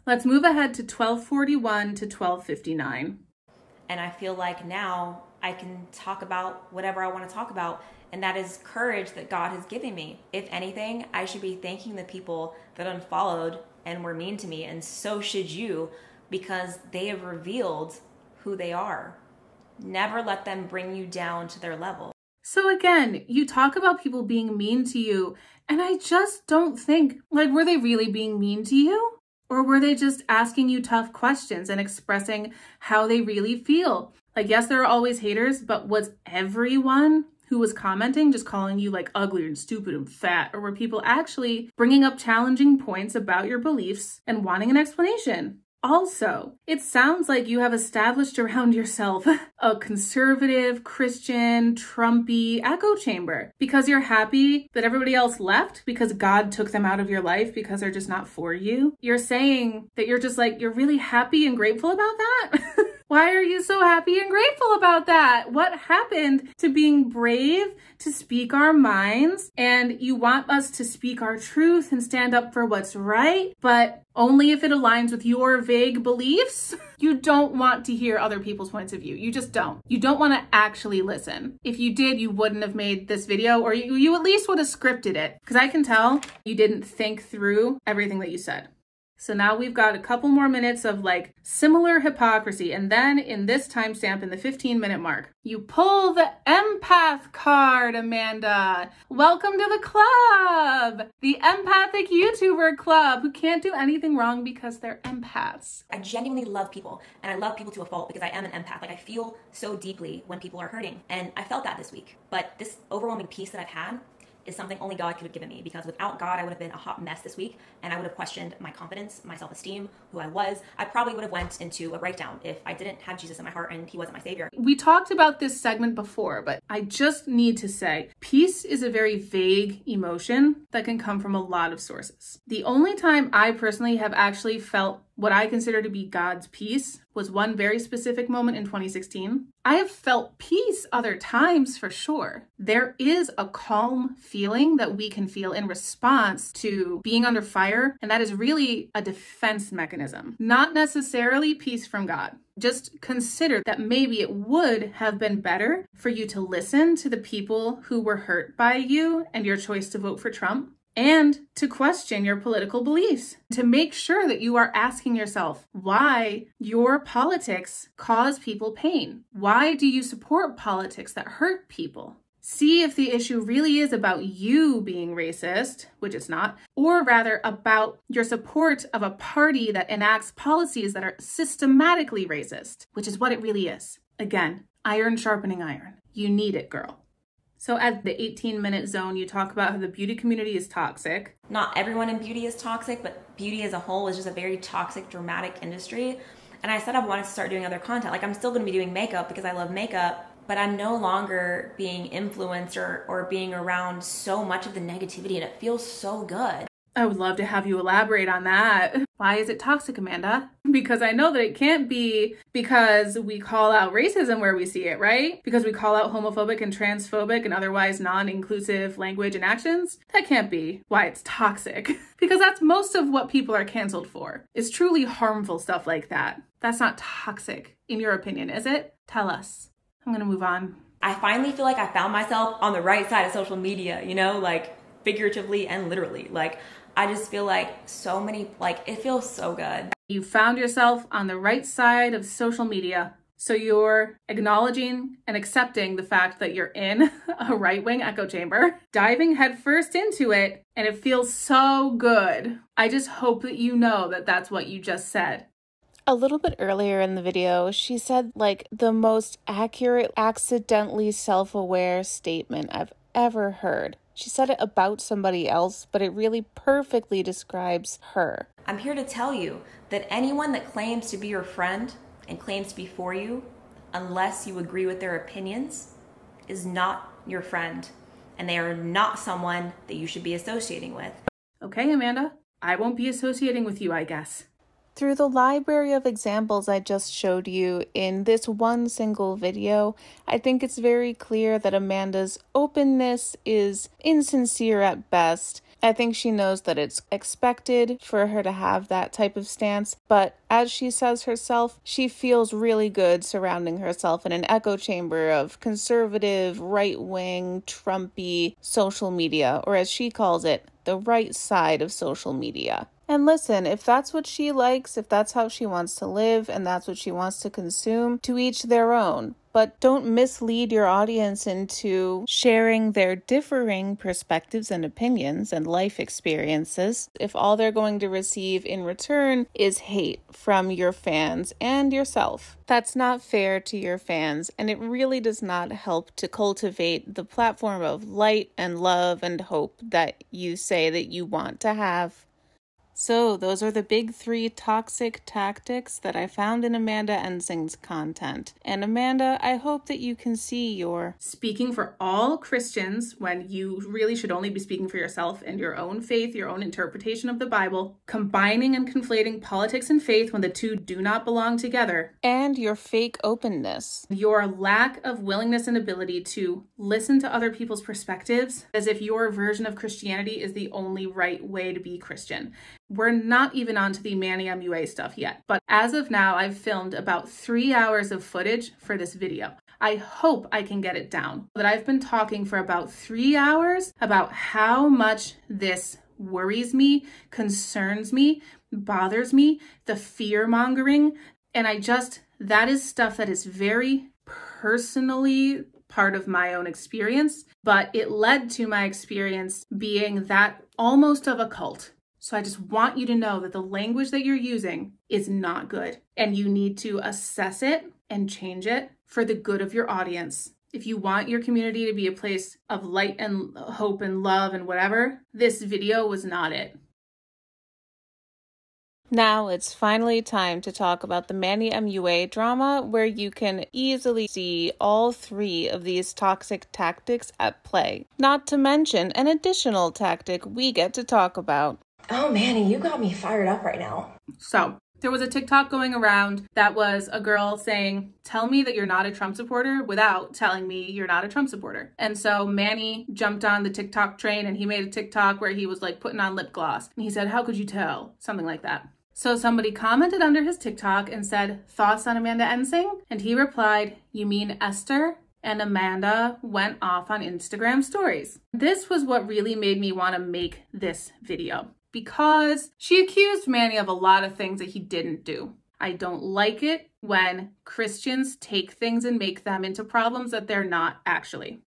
Let's move ahead to 1241 to 1259. And I feel like now I can talk about whatever I want to talk about, and that is courage that God has given me. If anything, I should be thanking the people that unfollowed and were mean to me, and so should you, because they have revealed who they are. Never let them bring you down to their level. So again, you talk about people being mean to you, and I just don't think, like, were they really being mean to you? Or were they just asking you tough questions and expressing how they really feel? Like, yes, there are always haters, but was everyone who was commenting just calling you like ugly and stupid and fat? Or were people actually bringing up challenging points about your beliefs and wanting an explanation? Also, it sounds like you have established around yourself [laughs] a conservative, Christian, Trumpy echo chamber because you're happy that everybody else left because God took them out of your life because they're just not for you. You're saying that you're just like, you're really happy and grateful about that? [laughs] Why are you so happy and grateful about that? What happened to being brave to speak our minds? And you want us to speak our truth and stand up for what's right, but only if it aligns with your vague beliefs? [laughs] You don't want to hear other people's points of view. You just don't. You don't want to actually listen. If you did, you wouldn't have made this video or you, you at least would have scripted it because I can tell you didn't think through everything that you said. So now we've got a couple more minutes of like similar hypocrisy. And then in this timestamp in the 15 minute mark, you pull the empath card, Amanda. Welcome to the club, the empathic YouTuber club who can't do anything wrong because they're empaths. I genuinely love people and I love people to a fault because I am an empath. Like I feel so deeply when people are hurting. And I felt that this week. But this overwhelming peace that I've had is something only God could have given me because without God, I would have been a hot mess this week and I would have questioned my confidence, my self-esteem, who I was. I probably would have went into a breakdown if I didn't have Jesus in my heart and he wasn't my savior. We talked about this segment before, but I just need to say peace is a very vague emotion that can come from a lot of sources. The only time I personally have actually felt what I consider to be God's peace was one very specific moment in 2016. I have felt peace other times for sure. There is a calm feeling that we can feel in response to being under fire, and that is really a defense mechanism, not necessarily peace from God. Just consider that maybe it would have been better for you to listen to the people who were hurt by you and your choice to vote for Trump and to question your political beliefs, to make sure that you are asking yourself why your politics cause people pain. Why do you support politics that hurt people? See if the issue really is about you being racist, which it's not, or rather about your support of a party that enacts policies that are systematically racist, which is what it really is. Again, iron sharpening iron. You need it, girl. So at the 18 minute zone, you talk about how the beauty community is toxic. Not everyone in beauty is toxic, but beauty as a whole is just a very toxic, dramatic industry. And I said I wanted to start doing other content. Like I'm still going to be doing makeup because I love makeup, but I'm no longer being influenced or, or being around so much of the negativity and it feels so good. I would love to have you elaborate on that. Why is it toxic, Amanda? Because I know that it can't be because we call out racism where we see it, right? Because we call out homophobic and transphobic and otherwise non inclusive language and actions. That can't be why it's toxic. [laughs] because that's most of what people are canceled for, It's truly harmful stuff like that. That's not toxic, in your opinion, is it? Tell us. I'm gonna move on. I finally feel like I found myself on the right side of social media, you know, like figuratively and literally. Like, I just feel like so many, like, it feels so good. You found yourself on the right side of social media. So you're acknowledging and accepting the fact that you're in [laughs] a right wing echo chamber, diving headfirst into it, and it feels so good. I just hope that you know that that's what you just said. A little bit earlier in the video, she said like the most accurate, accidentally self aware statement I've ever heard. She said it about somebody else, but it really perfectly describes her. I'm here to tell you that anyone that claims to be your friend and claims to be for you, unless you agree with their opinions, is not your friend. And they are not someone that you should be associating with. Okay, Amanda, I won't be associating with you, I guess. Through the library of examples I just showed you in this one single video, I think it's very clear that Amanda's openness is insincere at best. I think she knows that it's expected for her to have that type of stance, but as she says herself, she feels really good surrounding herself in an echo chamber of conservative, right wing, Trumpy social media, or as she calls it, the right side of social media. And listen, if that's what she likes, if that's how she wants to live, and that's what she wants to consume, to each their own. But don't mislead your audience into sharing their differing perspectives and opinions and life experiences if all they're going to receive in return is hate from your fans and yourself. That's not fair to your fans, and it really does not help to cultivate the platform of light and love and hope that you say that you want to have. So, those are the big three toxic tactics that I found in Amanda Ensing's content. And Amanda, I hope that you can see your speaking for all Christians when you really should only be speaking for yourself and your own faith, your own interpretation of the Bible, combining and conflating politics and faith when the two do not belong together, and your fake openness, your lack of willingness and ability to listen to other people's perspectives as if your version of Christianity is the only right way to be Christian. We're not even onto the Manny MUA stuff yet, but as of now, I've filmed about three hours of footage for this video. I hope I can get it down. But I've been talking for about three hours about how much this worries me, concerns me, bothers me, the fear mongering. And I just, that is stuff that is very personally part of my own experience, but it led to my experience being that almost of a cult. So I just want you to know that the language that you're using is not good and you need to assess it and change it for the good of your audience. If you want your community to be a place of light and hope and love and whatever, this video was not it. Now it's finally time to talk about the Manny MUA drama, where you can easily see all three of these toxic tactics at play. Not to mention an additional tactic we get to talk about. Oh, Manny, you got me fired up right now. So, there was a TikTok going around that was a girl saying, Tell me that you're not a Trump supporter without telling me you're not a Trump supporter. And so Manny jumped on the TikTok train and he made a TikTok where he was like putting on lip gloss. And he said, How could you tell? Something like that. So somebody commented under his TikTok and said, Thoughts on Amanda Ensing? And he replied, You mean Esther? and Amanda went off on Instagram stories. This was what really made me want to make this video because she accused Manny of a lot of things that he didn't do. I don't like it when Christians take things and make them into problems that they're not actually.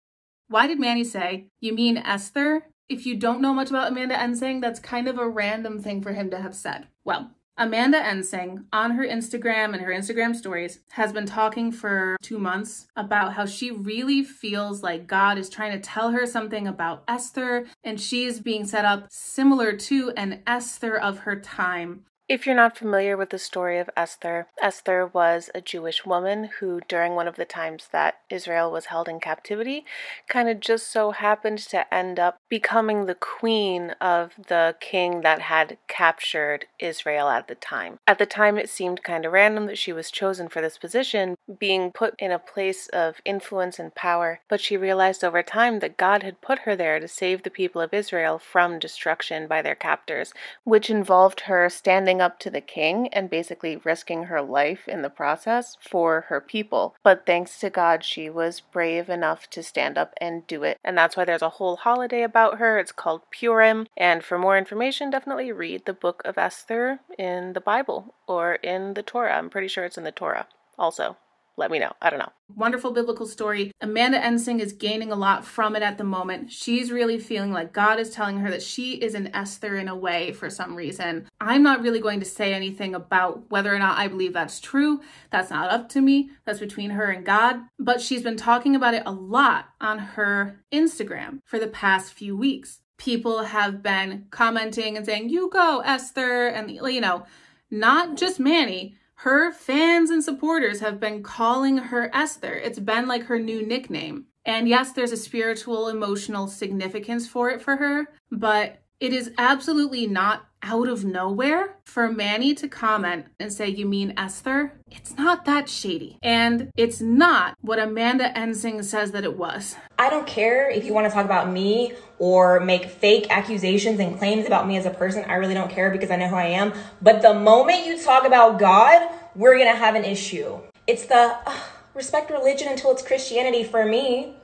Why did Manny say, You mean Esther? If you don't know much about Amanda Ensing, that's kind of a random thing for him to have said. Well, Amanda Ensing on her Instagram and her Instagram stories has been talking for two months about how she really feels like God is trying to tell her something about Esther and she's being set up similar to an Esther of her time. If you're not familiar with the story of Esther, Esther was a Jewish woman who, during one of the times that Israel was held in captivity, kind of just so happened to end up becoming the queen of the king that had captured Israel at the time. At the time, it seemed kind of random that she was chosen for this position, being put in a place of influence and power, but she realized over time that God had put her there to save the people of Israel from destruction by their captors, which involved her standing up to the king and basically risking her life in the process for her people. But thanks to God, she was brave enough to stand up and do it. And that's why there's a whole holiday about her. It's called Purim. And for more information, definitely read the book of Esther in the Bible or in the Torah. I'm pretty sure it's in the Torah also let me know. I don't know. Wonderful biblical story. Amanda Ensing is gaining a lot from it at the moment. She's really feeling like God is telling her that she is an Esther in a way for some reason. I'm not really going to say anything about whether or not I believe that's true. That's not up to me. That's between her and God. But she's been talking about it a lot on her Instagram for the past few weeks. People have been commenting and saying, You go, Esther. And, you know, not just Manny her fans and supporters have been calling her Esther. It's been like her new nickname. And yes, there's a spiritual, emotional significance for it for her, but it is absolutely not out of nowhere for Manny to comment and say, You mean Esther? It's not that shady. And it's not what Amanda Ensing says that it was. I don't care if you want to talk about me or make fake accusations and claims about me as a person. I really don't care because I know who I am. But the moment you talk about God, we're going to have an issue. It's the uh, respect religion until it's Christianity for me.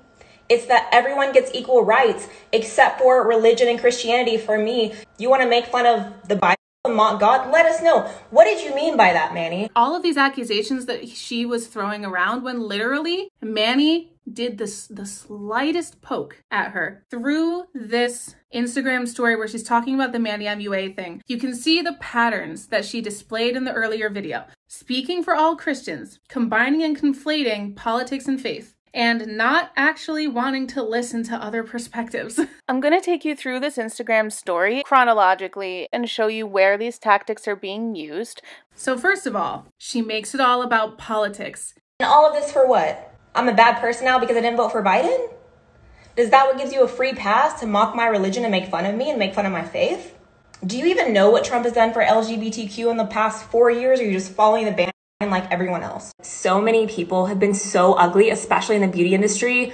It's that everyone gets equal rights except for religion and Christianity for me. You want to make fun of the Bible? God, let us know. What did you mean by that, Manny? All of these accusations that she was throwing around when literally Manny did this the slightest poke at her through this Instagram story where she's talking about the Manny MUA thing. You can see the patterns that she displayed in the earlier video. Speaking for all Christians, combining and conflating politics and faith, and not actually wanting to listen to other perspectives. [laughs] I'm going to take you through this Instagram story chronologically and show you where these tactics are being used. So, first of all, she makes it all about politics. And all of this for what? I'm a bad person now because I didn't vote for Biden? Does that what gives you a free pass to mock my religion and make fun of me and make fun of my faith? Do you even know what Trump has done for LGBTQ in the past four years, or are you just following the band like everyone else? So many people have been so ugly, especially in the beauty industry.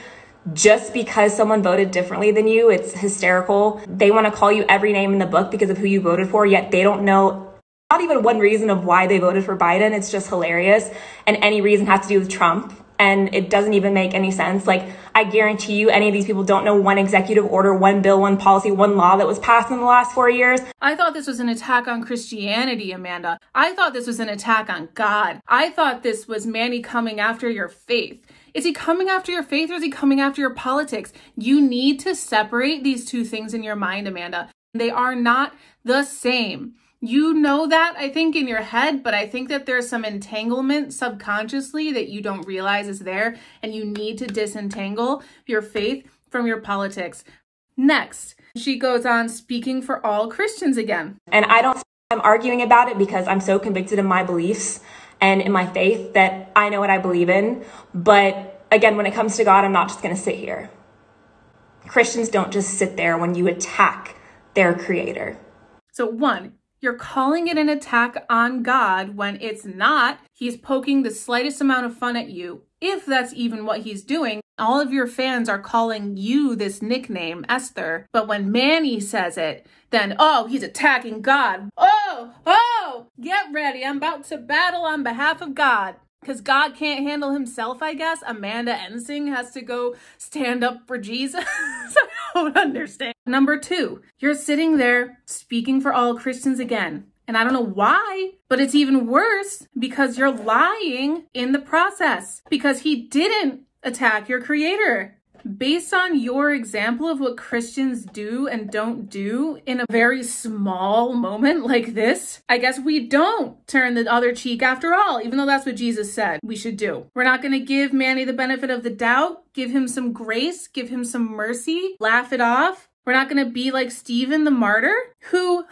Just because someone voted differently than you, it's hysterical. They want to call you every name in the book because of who you voted for, yet they don't know not even one reason of why they voted for Biden. It's just hilarious. And any reason has to do with Trump and it doesn't even make any sense. Like, I guarantee you, any of these people don't know one executive order, one bill, one policy, one law that was passed in the last four years. I thought this was an attack on Christianity, Amanda. I thought this was an attack on God. I thought this was Manny coming after your faith. Is he coming after your faith or is he coming after your politics? You need to separate these two things in your mind, Amanda. They are not the same you know that I think in your head, but I think that there's some entanglement subconsciously that you don't realize is there, and you need to disentangle your faith from your politics. Next, she goes on speaking for all Christians again. And I don't, I'm arguing about it because I'm so convicted in my beliefs and in my faith that I know what I believe in. But again, when it comes to God, I'm not just going to sit here. Christians don't just sit there when you attack their creator. So, one, you're calling it an attack on God when it's not. He's poking the slightest amount of fun at you, if that's even what he's doing. All of your fans are calling you this nickname, Esther. But when Manny says it, then, oh, he's attacking God. Oh, oh, get ready. I'm about to battle on behalf of God because God can't handle himself, I guess. Amanda Ensing has to go stand up for Jesus. [laughs] I don't understand. Number two, you're sitting there speaking for all Christians again. And I don't know why, but it's even worse because you're lying in the process because he didn't attack your creator based on your example of what Christians do and don't do in a very small moment like this, I guess we don't turn the other cheek after all, even though that's what Jesus said we should do. We're not going to give Manny the benefit of the doubt, give him some grace, give him some mercy, laugh it off. We're not going to be like Stephen the martyr, who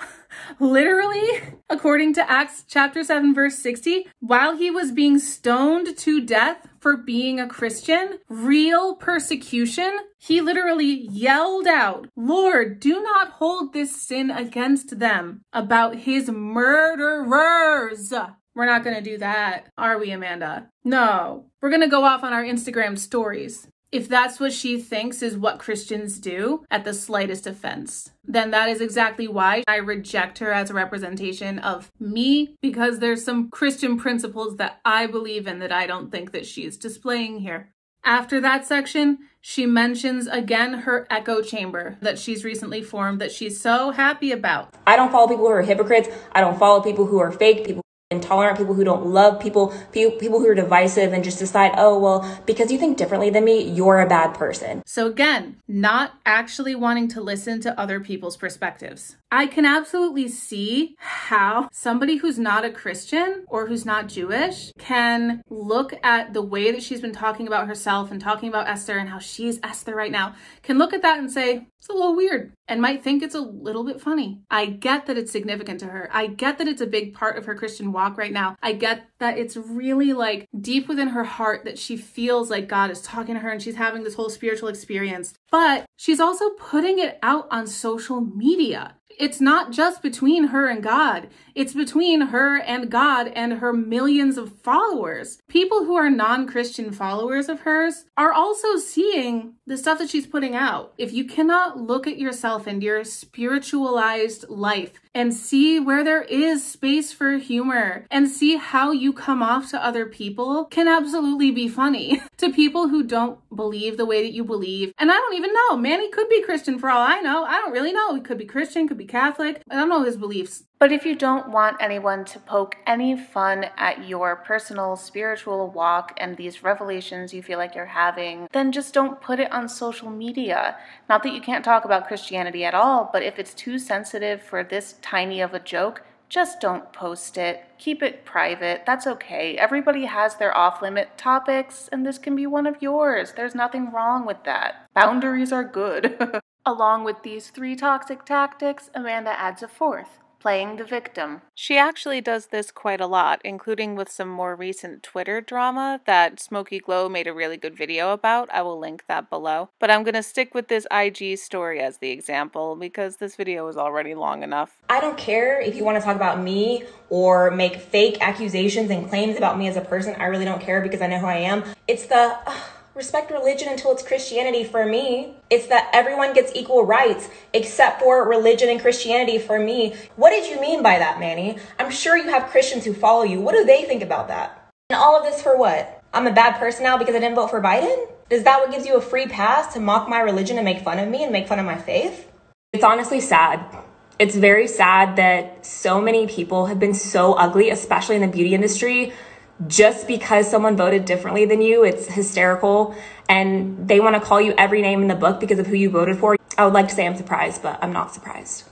literally, according to Acts chapter 7, verse 60, while he was being stoned to death for being a Christian, real persecution, he literally yelled out, Lord, do not hold this sin against them about his murderers. We're not going to do that, are we, Amanda? No. We're going to go off on our Instagram stories if that's what she thinks is what Christians do at the slightest offense, then that is exactly why I reject her as a representation of me because there's some Christian principles that I believe in that I don't think that she is displaying here. After that section, she mentions again her echo chamber that she's recently formed that she's so happy about. I don't follow people who are hypocrites. I don't follow people who are fake, people intolerant people who don't love people people who are divisive and just decide oh well because you think differently than me you're a bad person. So again not actually wanting to listen to other people's perspectives i can absolutely see how somebody who's not a christian or who's not jewish can look at the way that she's been talking about herself and talking about esther and how she's esther right now can look at that and say it's a little weird and might think it's a little bit funny. I get that it's significant to her. I get that it's a big part of her Christian walk right now. I get that it's really like deep within her heart that she feels like God is talking to her and she's having this whole spiritual experience. But she's also putting it out on social media it's not just between her and God. It's between her and God and her millions of followers. People who are non Christian followers of hers are also seeing the stuff that she's putting out. If you cannot look at yourself and your spiritualized life and see where there is space for humor and see how you come off to other people can absolutely be funny [laughs] to people who don't believe the way that you believe. And I don't even know. Manny could be Christian for all I know. I don't really know. He could be Christian, could be Catholic. I don't know his beliefs. But if you don't want anyone to poke any fun at your personal spiritual walk and these revelations you feel like you're having, then just don't put it on social media. Not that you can't talk about Christianity at all, but if it's too sensitive for this tiny of a joke, just don't post it. Keep it private. That's okay. Everybody has their off limit topics, and this can be one of yours. There's nothing wrong with that. Boundaries are good. [laughs] Along with these three toxic tactics, Amanda adds a fourth playing the victim. She actually does this quite a lot, including with some more recent Twitter drama that Smokey Glow made a really good video about. I will link that below. But I'm going to stick with this IG story as the example because this video is already long enough. I don't care if you want to talk about me or make fake accusations and claims about me as a person. I really don't care because I know who I am. It's the. Uh, respect religion until it's Christianity for me. It's that everyone gets equal rights except for religion and Christianity for me. What did you mean by that, Manny? I'm sure you have Christians who follow you. What do they think about that? And all of this for what? I'm a bad person now because I didn't vote for Biden? Is that what gives you a free pass to mock my religion and make fun of me and make fun of my faith? It's honestly sad. It's very sad that so many people have been so ugly, especially in the beauty industry, just because someone voted differently than you, it's hysterical. And they want to call you every name in the book because of who you voted for. I would like to say I'm surprised, but I'm not surprised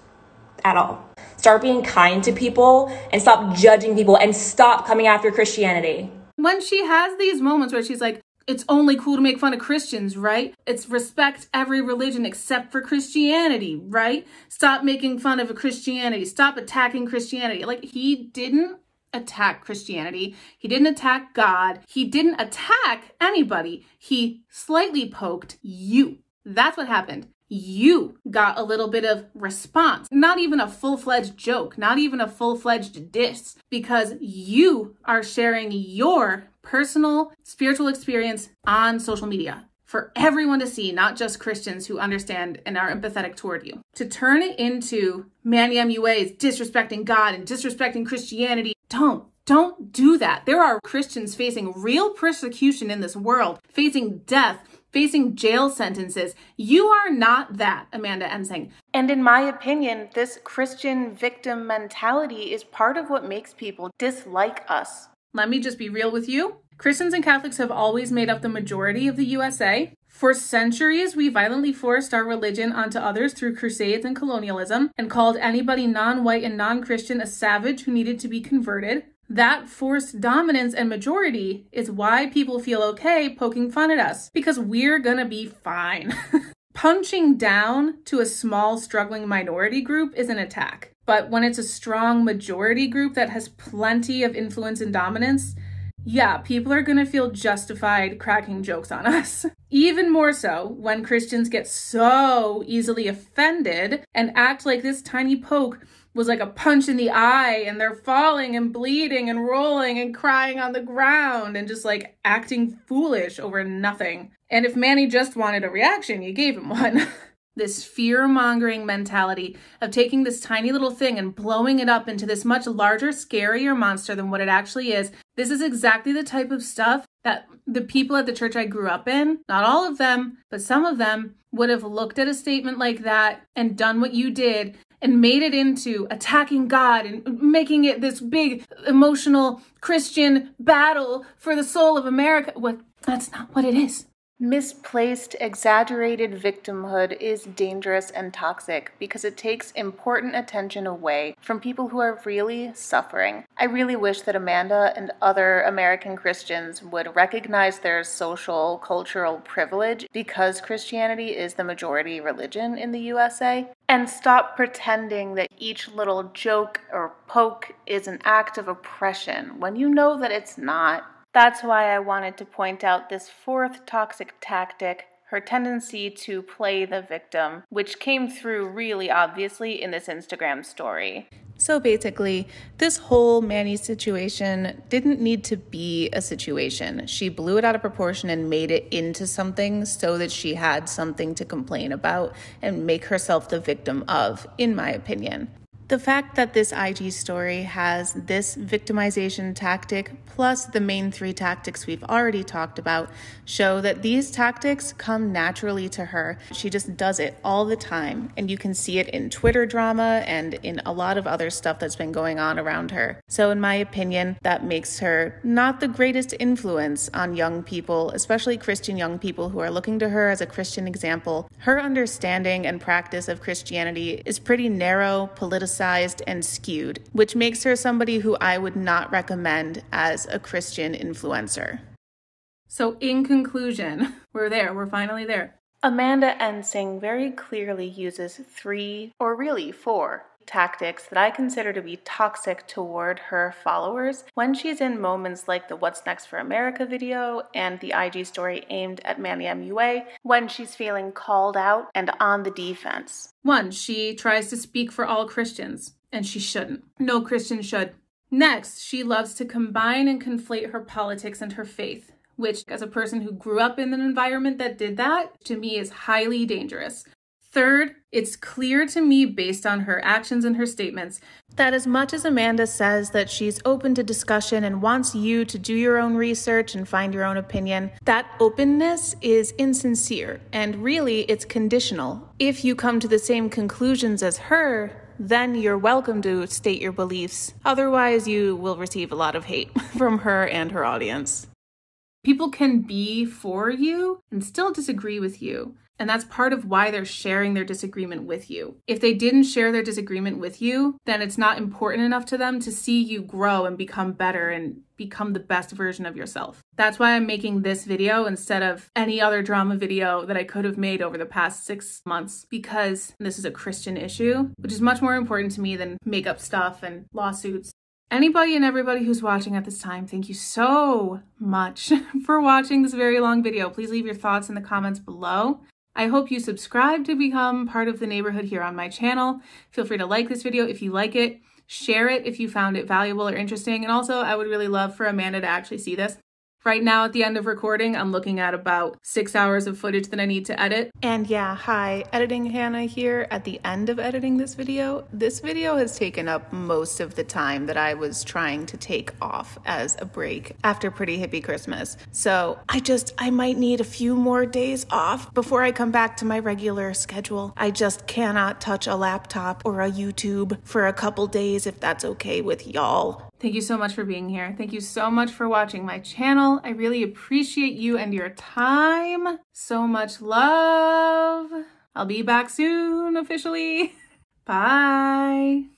at all. Start being kind to people and stop judging people and stop coming after Christianity. When she has these moments where she's like, it's only cool to make fun of Christians, right? It's respect every religion except for Christianity, right? Stop making fun of a Christianity. Stop attacking Christianity. Like, he didn't attack Christianity. He didn't attack God. He didn't attack anybody. He slightly poked you. That's what happened. You got a little bit of response, not even a full fledged joke, not even a full fledged diss, because you are sharing your personal spiritual experience on social media for everyone to see, not just Christians who understand and are empathetic toward you. To turn it into Manny MUA is disrespecting God and disrespecting Christianity don't. Don't do that. There are Christians facing real persecution in this world, facing death, facing jail sentences. You are not that, Amanda Ensing. And in my opinion, this Christian victim mentality is part of what makes people dislike us. Let me just be real with you. Christians and Catholics have always made up the majority of the USA. For centuries, we violently forced our religion onto others through crusades and colonialism and called anybody non white and non Christian a savage who needed to be converted. That forced dominance and majority is why people feel okay poking fun at us, because we're gonna be fine. [laughs] Punching down to a small, struggling minority group is an attack. But when it's a strong majority group that has plenty of influence and dominance, yeah, people are going to feel justified cracking jokes on us. [laughs] Even more so when Christians get so easily offended and act like this tiny poke was like a punch in the eye and they're falling and bleeding and rolling and crying on the ground and just like acting foolish over nothing. And if Manny just wanted a reaction, you gave him one. [laughs] this fear mongering mentality of taking this tiny little thing and blowing it up into this much larger, scarier monster than what it actually is. This is exactly the type of stuff that the people at the church I grew up in, not all of them, but some of them, would have looked at a statement like that and done what you did and made it into attacking God and making it this big emotional Christian battle for the soul of America. What that's not what it is. Misplaced, exaggerated victimhood is dangerous and toxic because it takes important attention away from people who are really suffering. I really wish that Amanda and other American Christians would recognize their social, cultural privilege because Christianity is the majority religion in the USA and stop pretending that each little joke or poke is an act of oppression when you know that it's not. That's why I wanted to point out this fourth toxic tactic her tendency to play the victim, which came through really obviously in this Instagram story. So basically, this whole Manny situation didn't need to be a situation. She blew it out of proportion and made it into something so that she had something to complain about and make herself the victim of, in my opinion. The fact that this IG story has this victimization tactic plus the main three tactics we've already talked about show that these tactics come naturally to her. She just does it all the time, and you can see it in Twitter drama and in a lot of other stuff that's been going on around her. So, in my opinion, that makes her not the greatest influence on young people, especially Christian young people who are looking to her as a Christian example. Her understanding and practice of Christianity is pretty narrow, politicized politicized and skewed, which makes her somebody who I would not recommend as a Christian influencer. So, in conclusion, [laughs] we're there, we're finally there. Amanda Ensing very clearly uses three, or really four, tactics that I consider to be toxic toward her followers when she's in moments like the What's Next for America video and the IG story aimed at Manny MUA when she's feeling called out and on the defense. One, she tries to speak for all Christians, and she shouldn't. No Christian should. Next, she loves to combine and conflate her politics and her faith, which, as a person who grew up in an environment that did that, to me is highly dangerous. Third, it's clear to me based on her actions and her statements that as much as Amanda says that she's open to discussion and wants you to do your own research and find your own opinion, that openness is insincere and really it's conditional. If you come to the same conclusions as her, then you're welcome to state your beliefs. Otherwise, you will receive a lot of hate [laughs] from her and her audience. People can be for you and still disagree with you. And that's part of why they're sharing their disagreement with you. If they didn't share their disagreement with you, then it's not important enough to them to see you grow and become better and become the best version of yourself. That's why I'm making this video instead of any other drama video that I could have made over the past six months because this is a Christian issue, which is much more important to me than makeup stuff and lawsuits. Anybody and everybody who's watching at this time, thank you so much [laughs] for watching this very long video. Please leave your thoughts in the comments below. I hope you subscribe to become part of the neighborhood here on my channel. Feel free to like this video if you like it, share it if you found it valuable or interesting, and also I would really love for Amanda to actually see this. Right now, at the end of recording, I'm looking at about six hours of footage that I need to edit. And yeah, hi, editing Hannah here. At the end of editing this video, this video has taken up most of the time that I was trying to take off as a break after Pretty Hippy Christmas. So I just, I might need a few more days off before I come back to my regular schedule. I just cannot touch a laptop or a YouTube for a couple days if that's okay with y'all. Thank you so much for being here. Thank you so much for watching my channel. I really appreciate you and your time. So much love. I'll be back soon officially. [laughs] Bye.